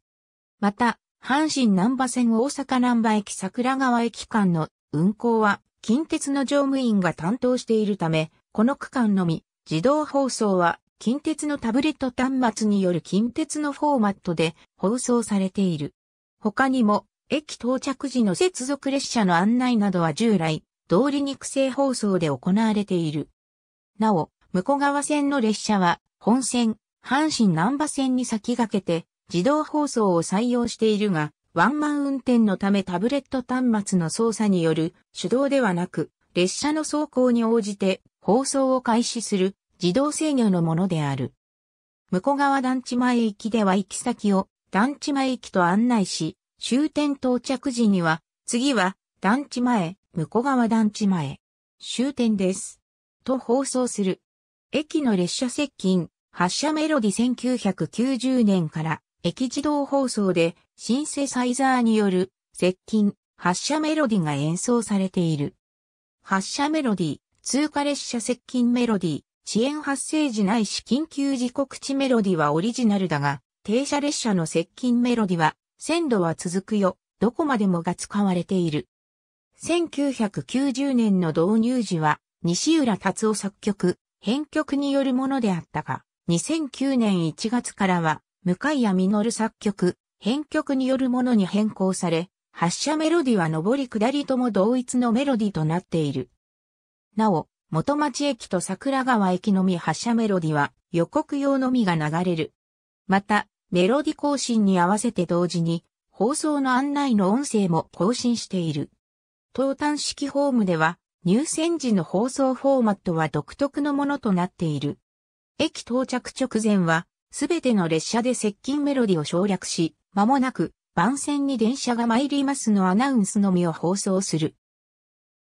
また、阪神南波線大阪南波駅桜川駅間の運行は近鉄の乗務員が担当しているため、この区間のみ自動放送は近鉄のタブレット端末による近鉄のフォーマットで放送されている。他にも、駅到着時の接続列車の案内などは従来、通り肉声放送で行われている。なお、向こう側線の列車は、本線、阪神南波線に先駆けて、自動放送を採用しているが、ワンマン運転のためタブレット端末の操作による手動ではなく、列車の走行に応じて放送を開始する自動制御のものである。向こう側団地前駅では行き先を団地前駅と案内し、終点到着時には、次は、団地前、向こう側団地前、終点です。と放送する。駅の列車接近、発車メロディ1990年から駅自動放送でシンセサイザーによる接近、発車メロディが演奏されている。発車メロディ、通過列車接近メロディ、遅延発生時ないし緊急時刻値メロディはオリジナルだが、停車列車の接近メロディは線路は続くよ、どこまでもが使われている。1990年の導入時は、西浦達夫作曲、編曲によるものであったが、2009年1月からは、向谷実作曲、編曲によるものに変更され、発車メロディは上り下りとも同一のメロディとなっている。なお、元町駅と桜川駅のみ発車メロディは予告用のみが流れる。また、メロディ更新に合わせて同時に、放送の案内の音声も更新している。東端式ホームでは、入線時の放送フォーマットは独特のものとなっている。駅到着直前は、すべての列車で接近メロディを省略し、間もなく、番線に電車が参りますのアナウンスのみを放送する。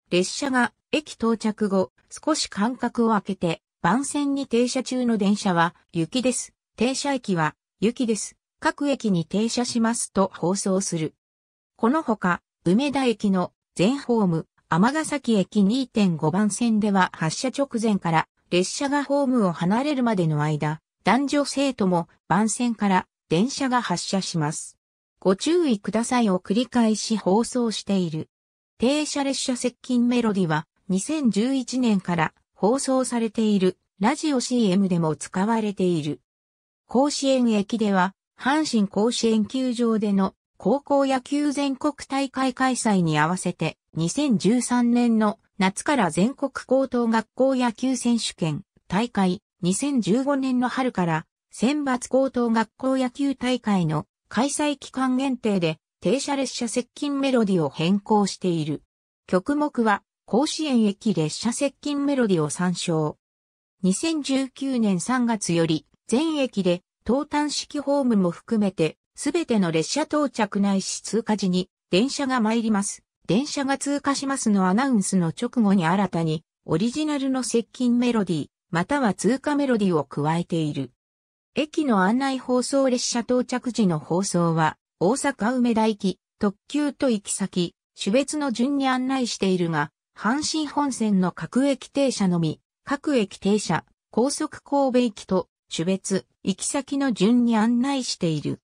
列車が駅到着後、少し間隔を空けて、番線に停車中の電車は、雪です。停車駅は、雪です。各駅に停車しますと放送する。このほか、梅田駅の全ホーム、尼崎駅2.5番線では発車直前から列車がホームを離れるまでの間、男女生徒も番線から電車が発車します。ご注意くださいを繰り返し放送している。停車列車接近メロディは2011年から放送されているラジオ CM でも使われている。甲子園駅では、阪神甲子園球場での高校野球全国大会開催に合わせて、2013年の夏から全国高等学校野球選手権大会、2015年の春から選抜高等学校野球大会の開催期間限定で停車列車接近メロディを変更している。曲目は甲子園駅列車接近メロディを参照。2019年3月より全駅で東端式ホームも含めて、すべての列車到着ないし通過時に、電車が参ります。電車が通過しますのアナウンスの直後に新たに、オリジナルの接近メロディ、または通過メロディを加えている。駅の案内放送列車到着時の放送は、大阪梅田行き、特急と行き先、種別の順に案内しているが、阪神本線の各駅停車のみ、各駅停車、高速神戸行きと種別、行き先の順に案内している。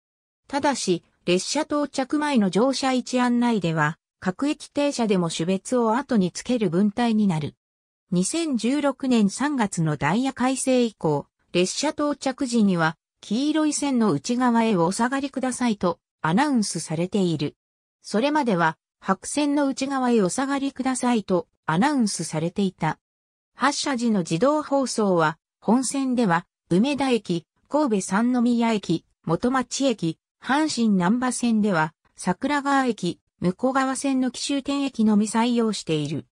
ただし、列車到着前の乗車位置案内では、各駅停車でも種別を後につける分体になる。2016年3月のダイヤ改正以降、列車到着時には、黄色い線の内側へお下がりくださいとアナウンスされている。それまでは、白線の内側へお下がりくださいとアナウンスされていた。発車時の自動放送は、本線では梅田駅、神戸三宮駅、元町駅、阪神南波線では、桜川駅、向こう側線の奇襲点駅のみ採用している。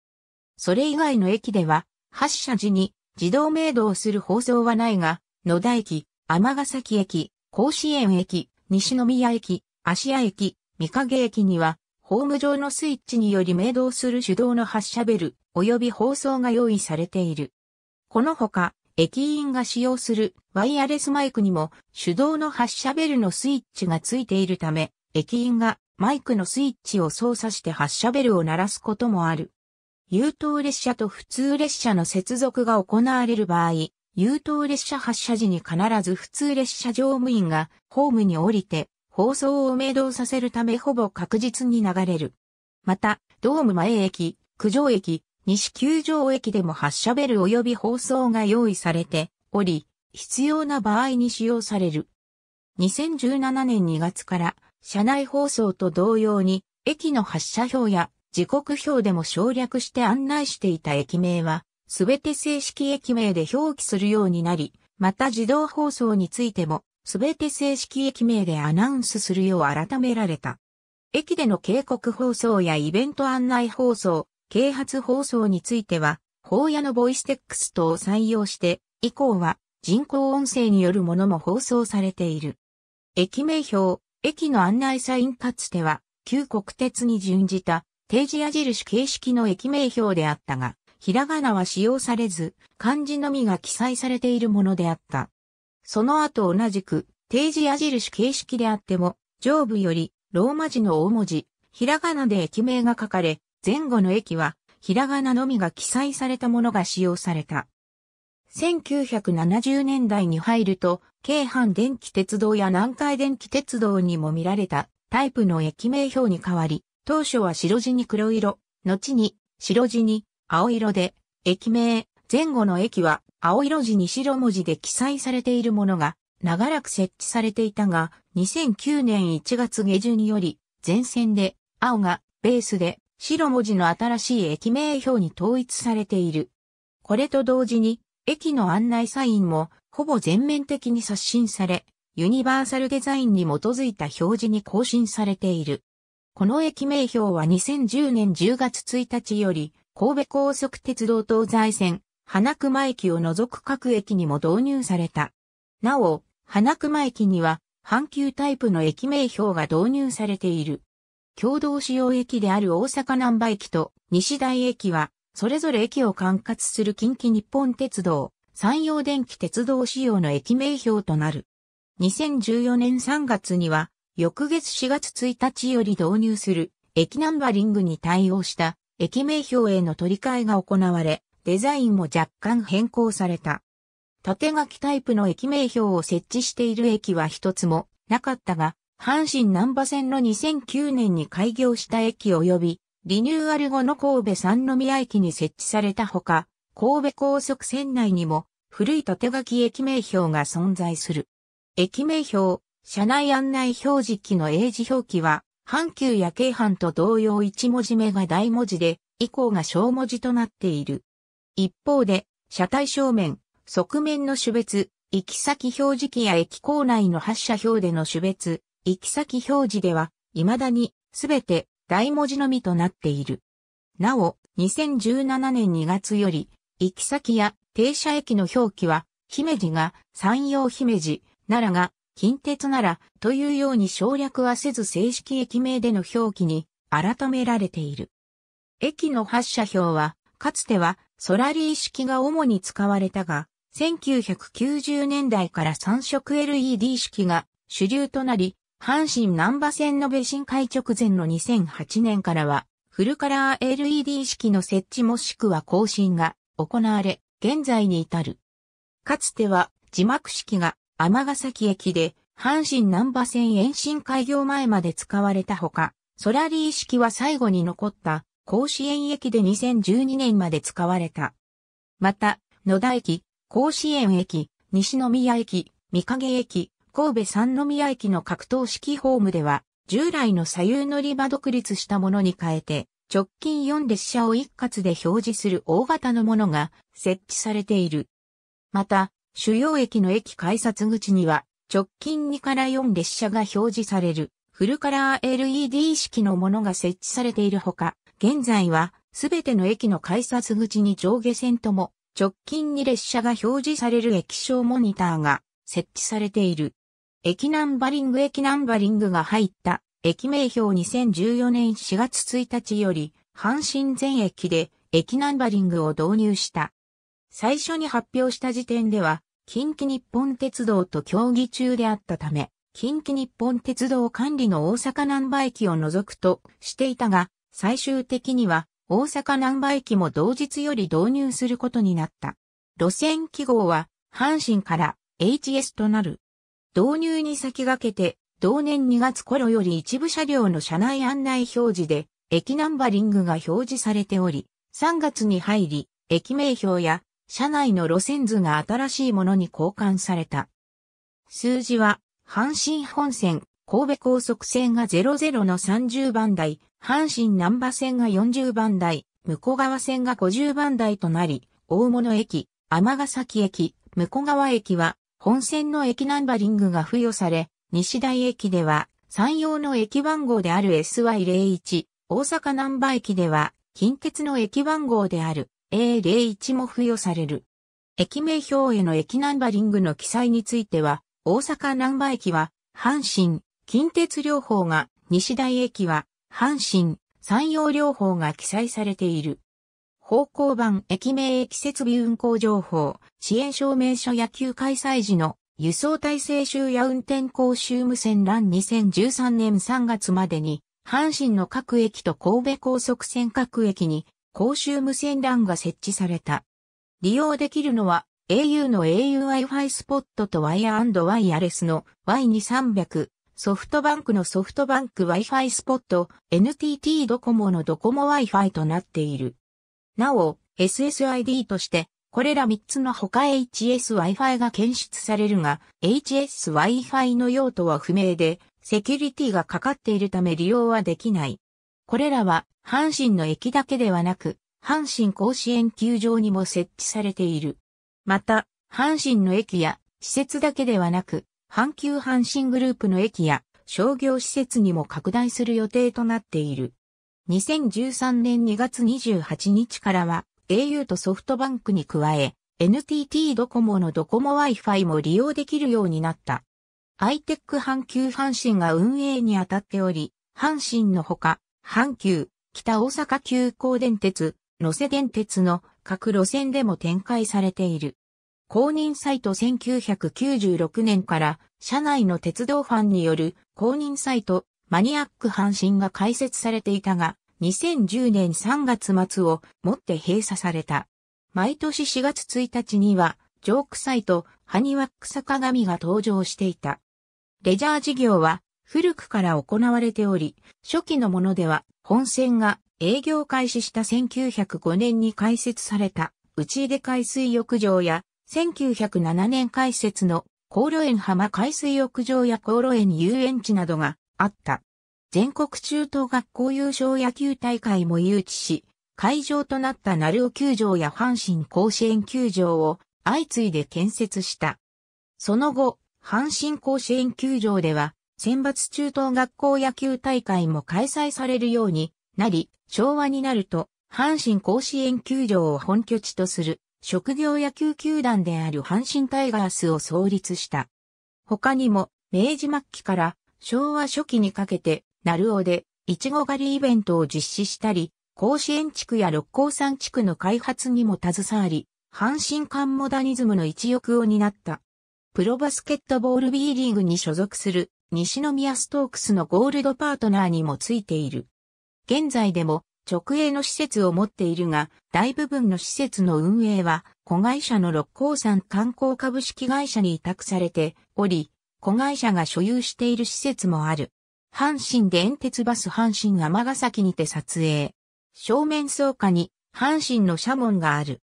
それ以外の駅では、発車時に自動明導する放送はないが、野田駅、尼崎駅、甲子園駅、西宮駅、芦屋駅、三影駅には、ホーム上のスイッチにより明動する手動の発射ベル、及び放送が用意されている。このほか、駅員が使用するワイヤレスマイクにも手動の発射ベルのスイッチがついているため、駅員がマイクのスイッチを操作して発射ベルを鳴らすこともある。優等列車と普通列車の接続が行われる場合、優等列車発車時に必ず普通列車乗務員がホームに降りて放送を明動させるためほぼ確実に流れる。また、ドーム前駅、九条駅、西九条駅でも発車ベル及び放送が用意されており、必要な場合に使用される。2017年2月から車内放送と同様に駅の発車表や時刻表でも省略して案内していた駅名はすべて正式駅名で表記するようになり、また自動放送についてもすべて正式駅名でアナウンスするよう改められた。駅での警告放送やイベント案内放送、啓発放送については、法屋のボイステックス等を採用して、以降は人工音声によるものも放送されている。駅名表、駅の案内サインかつては、旧国鉄に準じた定時矢印形式の駅名表であったが、ひらがなは使用されず、漢字のみが記載されているものであった。その後同じく、定時矢印形式であっても、上部よりローマ字の大文字、ひらがなで駅名が書かれ、前後の駅は、ひらがなのみが記載されたものが使用された。1970年代に入ると、京阪電気鉄道や南海電気鉄道にも見られたタイプの駅名表に変わり、当初は白地に黒色、後に白地に青色で、駅名、前後の駅は青色字に白文字で記載されているものが長らく設置されていたが、2009年1月下旬により、前線で青がベースで白文字の新しい駅名表に統一されている。これと同時に、駅の案内サインもほぼ全面的に刷新され、ユニバーサルデザインに基づいた表示に更新されている。この駅名表は2010年10月1日より、神戸高速鉄道東西線、花熊駅を除く各駅にも導入された。なお、花熊駅には、阪急タイプの駅名表が導入されている。共同使用駅である大阪南波駅と西大駅は、それぞれ駅を管轄する近畿日本鉄道、山陽電気鉄道仕様の駅名表となる。2014年3月には、翌月4月1日より導入する駅ナンバリングに対応した駅名表への取り替えが行われ、デザインも若干変更された。縦書きタイプの駅名表を設置している駅は一つもなかったが、阪神南波線の2009年に開業した駅及び、リニューアル後の神戸三宮駅に設置されたほか、神戸高速線内にも古い縦書き駅名表が存在する。駅名表、車内案内表示器の英字表記は、阪急や京阪と同様1文字目が大文字で、以降が小文字となっている。一方で、車体正面、側面の種別、行き先表示器や駅構内の発車表での種別、行き先表示では、未だにすべて大文字のみとなっている。なお、2017年2月より、行き先や停車駅の表記は、姫路が山陽姫路、奈良が近鉄ならというように省略はせず正式駅名での表記に改められている。駅の発車表は、かつてはソラリー式が主に使われたが、1990年代から3色 LED 式が主流となり、阪神南波線の別新開直前の2008年からは、フルカラー LED 式の設置もしくは更新が行われ、現在に至る。かつては字幕式が尼崎駅で阪神南波線延伸開業前まで使われたほか、ソラリー式は最後に残った甲子園駅で2012年まで使われた。また、野田駅、甲子園駅、西宮駅、三影駅、神戸三宮駅の格闘式ホームでは、従来の左右乗り場独立したものに変えて、直近4列車を一括で表示する大型のものが設置されている。また、主要駅の駅改札口には、直近2から4列車が表示される、フルカラー LED 式のものが設置されているほか、現在は、すべての駅の改札口に上下線とも、直近に列車が表示される液晶モニターが設置されている。駅ナンバリング駅ナンバリングが入った駅名標2014年4月1日より、阪神全駅で駅ナンバリングを導入した。最初に発表した時点では、近畿日本鉄道と協議中であったため、近畿日本鉄道管理の大阪南波駅を除くとしていたが、最終的には大阪南波駅も同日より導入することになった。路線記号は阪神から HS となる。導入に先駆けて、同年2月頃より一部車両の車内案内表示で、駅ナンバリングが表示されており、3月に入り、駅名標や車内の路線図が新しいものに交換された。数字は、阪神本線、神戸高速線が00の30番台、阪神南波線が40番台、向こう側線が50番台となり、大物駅、尼崎駅、向こう側駅は本線の駅ナンバリングが付与され、西大駅では、山陽の駅番号である SY01、大阪南波駅では、近鉄の駅番号である A01 も付与される。駅名表への駅ナンバリングの記載については、大阪南波駅は、阪神、近鉄両方が、西大駅は、阪神、山陽両方が記載されている。方向版駅名駅設備運行情報、遅延証明書野球開催時の輸送体制集や運転講習無線欄2013年3月までに、阪神の各駅と神戸高速線各駅に公衆無線欄が設置された。利用できるのは au の au Wi-Fi スポットとワイヤーワイヤレスの Y2300、ソフトバンクのソフトバンク Wi-Fi スポット、NTT ドコモのドコモ Wi-Fi となっている。なお、SSID として、これら3つの他 HS-Wi-Fi が検出されるが、HS-Wi-Fi の用途は不明で、セキュリティがかかっているため利用はできない。これらは、阪神の駅だけではなく、阪神甲子園球場にも設置されている。また、阪神の駅や施設だけではなく、阪急阪神グループの駅や商業施設にも拡大する予定となっている。2013年2月28日からは au とソフトバンクに加え NTT ドコモのドコモ Wi-Fi も利用できるようになった。iTech 阪急阪神が運営に当たっており、阪神のほか、阪急、北大阪急行電鉄、野瀬電鉄の各路線でも展開されている。公認サイト1996年から社内の鉄道ファンによる公認サイトマニアック阪神が開設されていたが、2010年3月末をもって閉鎖された。毎年4月1日には、ジョークサイト、ハニワック坂上が登場していた。レジャー事業は古くから行われており、初期のものでは本線が営業開始した1905年に開設された内出海水浴場や1907年開設の高路園浜海水浴場や高路園遊園地などがあった。全国中等学校優勝野球大会も誘致し、会場となった鳴尾球場や阪神甲子園球場を相次いで建設した。その後、阪神甲子園球場では、選抜中等学校野球大会も開催されるようになり、昭和になると、阪神甲子園球場を本拠地とする職業野球球団である阪神タイガースを創立した。他にも、明治末期から昭和初期にかけて、鳴尾で、いちご狩りイベントを実施したり、甲子園地区や六甲山地区の開発にも携わり、阪神間モダニズムの一翼を担った。プロバスケットボール B リーグに所属する西宮ストークスのゴールドパートナーにもついている。現在でも直営の施設を持っているが、大部分の施設の運営は、子会社の六甲山観光株式会社に委託されており、子会社が所有している施設もある。阪神電鉄バス阪神尼崎にて撮影。正面倉下に阪神の社門がある。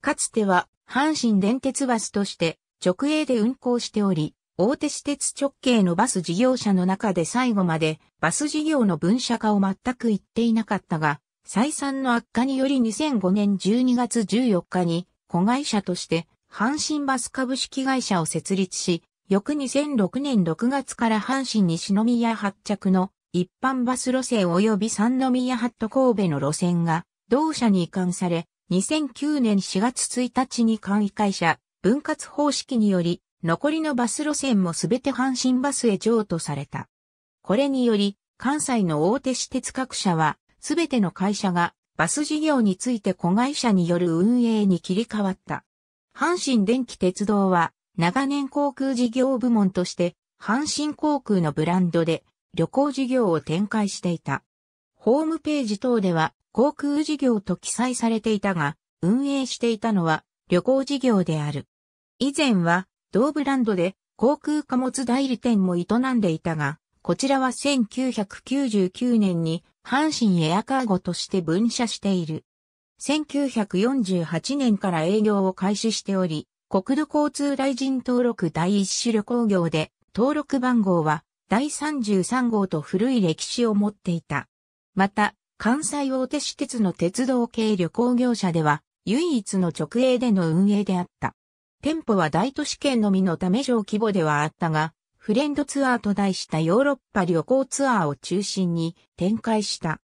かつては阪神電鉄バスとして直営で運行しており、大手私鉄直系のバス事業者の中で最後までバス事業の分社化を全く言っていなかったが、再三の悪化により2005年12月14日に子会社として阪神バス株式会社を設立し、翌2006年6月から阪神西宮発着の一般バス路線及び三宮ハット神戸の路線が同社に移管され、2009年4月1日に管理会社分割方式により残りのバス路線もすべて阪神バスへ譲渡された。これにより、関西の大手私鉄各社は、すべての会社がバス事業について子会社による運営に切り替わった。阪神電気鉄道は長年航空事業部門として阪神航空のブランドで旅行事業を展開していた。ホームページ等では航空事業と記載されていたが、運営していたのは旅行事業である。以前は同ブランドで航空貨物代理店も営んでいたが、こちらは1999年に阪神エアカーゴとして分社している。1948年から営業を開始しており、国土交通大臣登録第一種旅行業で、登録番号は第33号と古い歴史を持っていた。また、関西大手私鉄の鉄道系旅行業者では、唯一の直営での運営であった。店舗は大都市圏のみのため上規模ではあったが、フレンドツアーと題したヨーロッパ旅行ツアーを中心に展開した。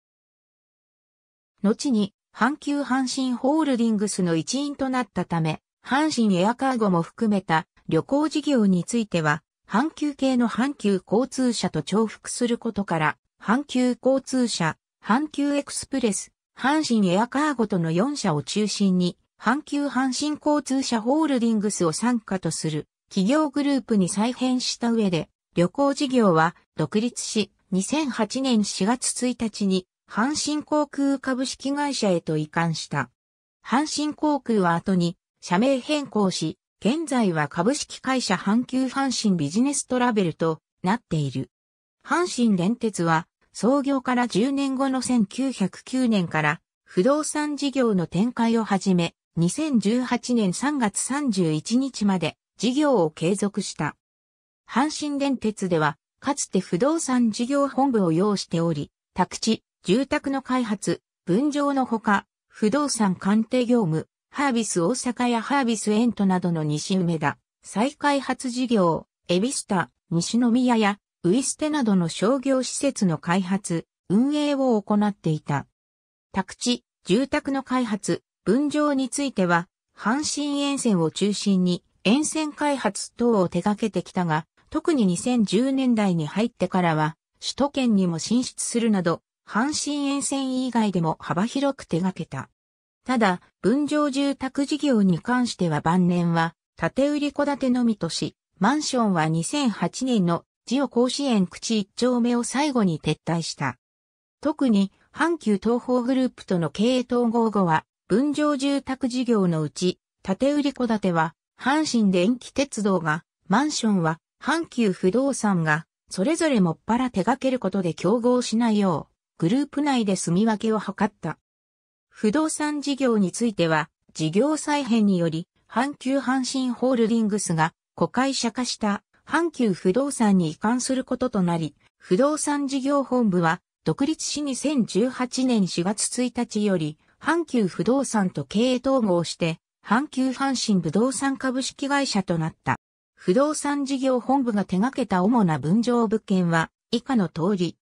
後に阪急阪神ホールディングスの一員となったため、阪神エアカーゴも含めた旅行事業については、阪急系の阪急交通社と重複することから、阪急交通社、阪急エクスプレス、阪神エアカーゴとの4社を中心に、阪急阪神交通社ホールディングスを参加とする企業グループに再編した上で、旅行事業は独立し、2008年4月1日に阪神航空株式会社へと移管した。阪神航空は後に社名変更し、現在は株式会社阪急阪神ビジネストラベルとなっている。阪神電鉄は創業から10年後の1909年から不動産事業の展開を始め、2018年3月31日まで事業を継続した。阪神電鉄では、かつて不動産事業本部を要しており、宅地、住宅の開発、分譲のほか、不動産鑑定業務、ハービス大阪やハービスエントなどの西梅田、再開発事業、エビスタ、西宮やウイステなどの商業施設の開発、運営を行っていた。宅地、住宅の開発、分譲については、阪神沿線を中心に沿線開発等を手掛けてきたが、特に2010年代に入ってからは、首都圏にも進出するなど、阪神沿線以外でも幅広く手掛けた。ただ、分譲住宅事業に関しては晩年は、建売り戸建てのみとし、マンションは2008年のジオ甲子園口一丁目を最後に撤退した。特に、阪急東方グループとの経営統合後は、分譲住宅事業のうち、建売り戸建ては、阪神電気鉄道が、マンションは、阪急不動産が、それぞれもっぱら手掛けることで競合しないよう、グループ内で住み分けを図った。不動産事業については、事業再編により、阪急阪神ホールディングスが子会社化した阪急不動産に移管することとなり、不動産事業本部は独立し2018年4月1日より、阪急不動産と経営統合して、阪急阪神不動産株式会社となった。不動産事業本部が手掛けた主な分譲物件は以下の通り。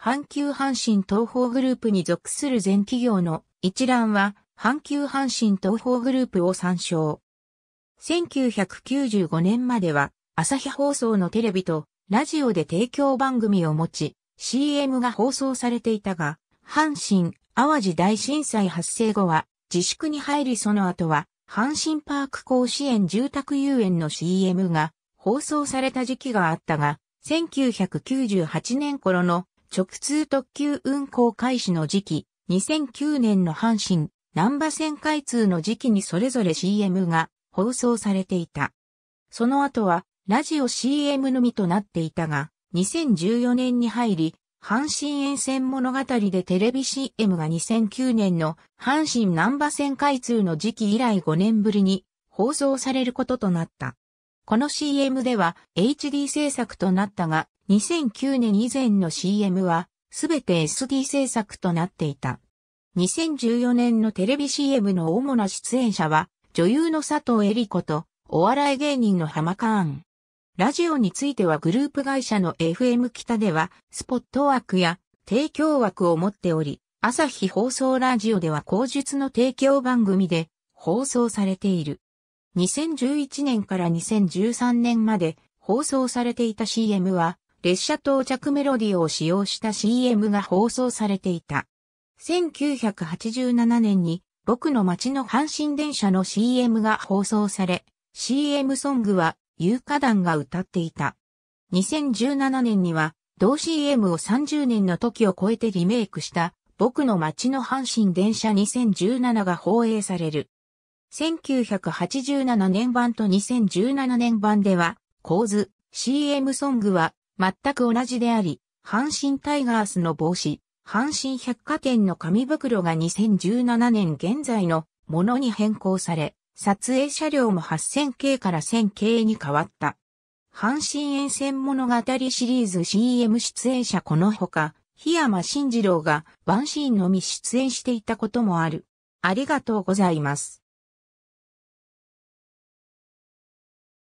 阪急阪神東方グループに属する全企業の一覧は、阪急阪神東方グループを参照。1995年までは、朝日放送のテレビとラジオで提供番組を持ち、CM が放送されていたが、阪神、淡路大震災発生後は自粛に入りその後は、阪神パーク甲子園住宅遊園の CM が放送された時期があったが、1998年頃の直通特急運行開始の時期、2009年の阪神、南波線開通の時期にそれぞれ CM が放送されていた。その後は、ラジオ CM のみとなっていたが、2014年に入り、阪神沿線物語でテレビ CM が2009年の阪神南波線開通の時期以来5年ぶりに放送されることとなった。この CM では HD 制作となったが、2009年以前の CM はすべて SD 制作となっていた。2014年のテレビ CM の主な出演者は女優の佐藤恵里子とお笑い芸人の浜カーン。ラジオについてはグループ会社の FM 北ではスポット枠や提供枠を持っており、朝日放送ラジオでは口述の提供番組で放送されている。2011年から2013年まで放送されていた CM は列車到着メロディを使用した CM が放送されていた。1987年に僕の街の阪神電車の CM が放送され、CM ソングは有歌団が歌っていた。2017年には同 CM を30年の時を超えてリメイクした僕の街の阪神電車2017が放映される。1987年版と2017年版では構図、CM ソングは全く同じであり、阪神タイガースの帽子、阪神百貨店の紙袋が2017年現在のものに変更され、撮影車両も8000系から1000系に変わった。阪神沿線物語シリーズ CM 出演者このほか、檜山慎二郎がワンシーンのみ出演していたこともある。ありがとうございます。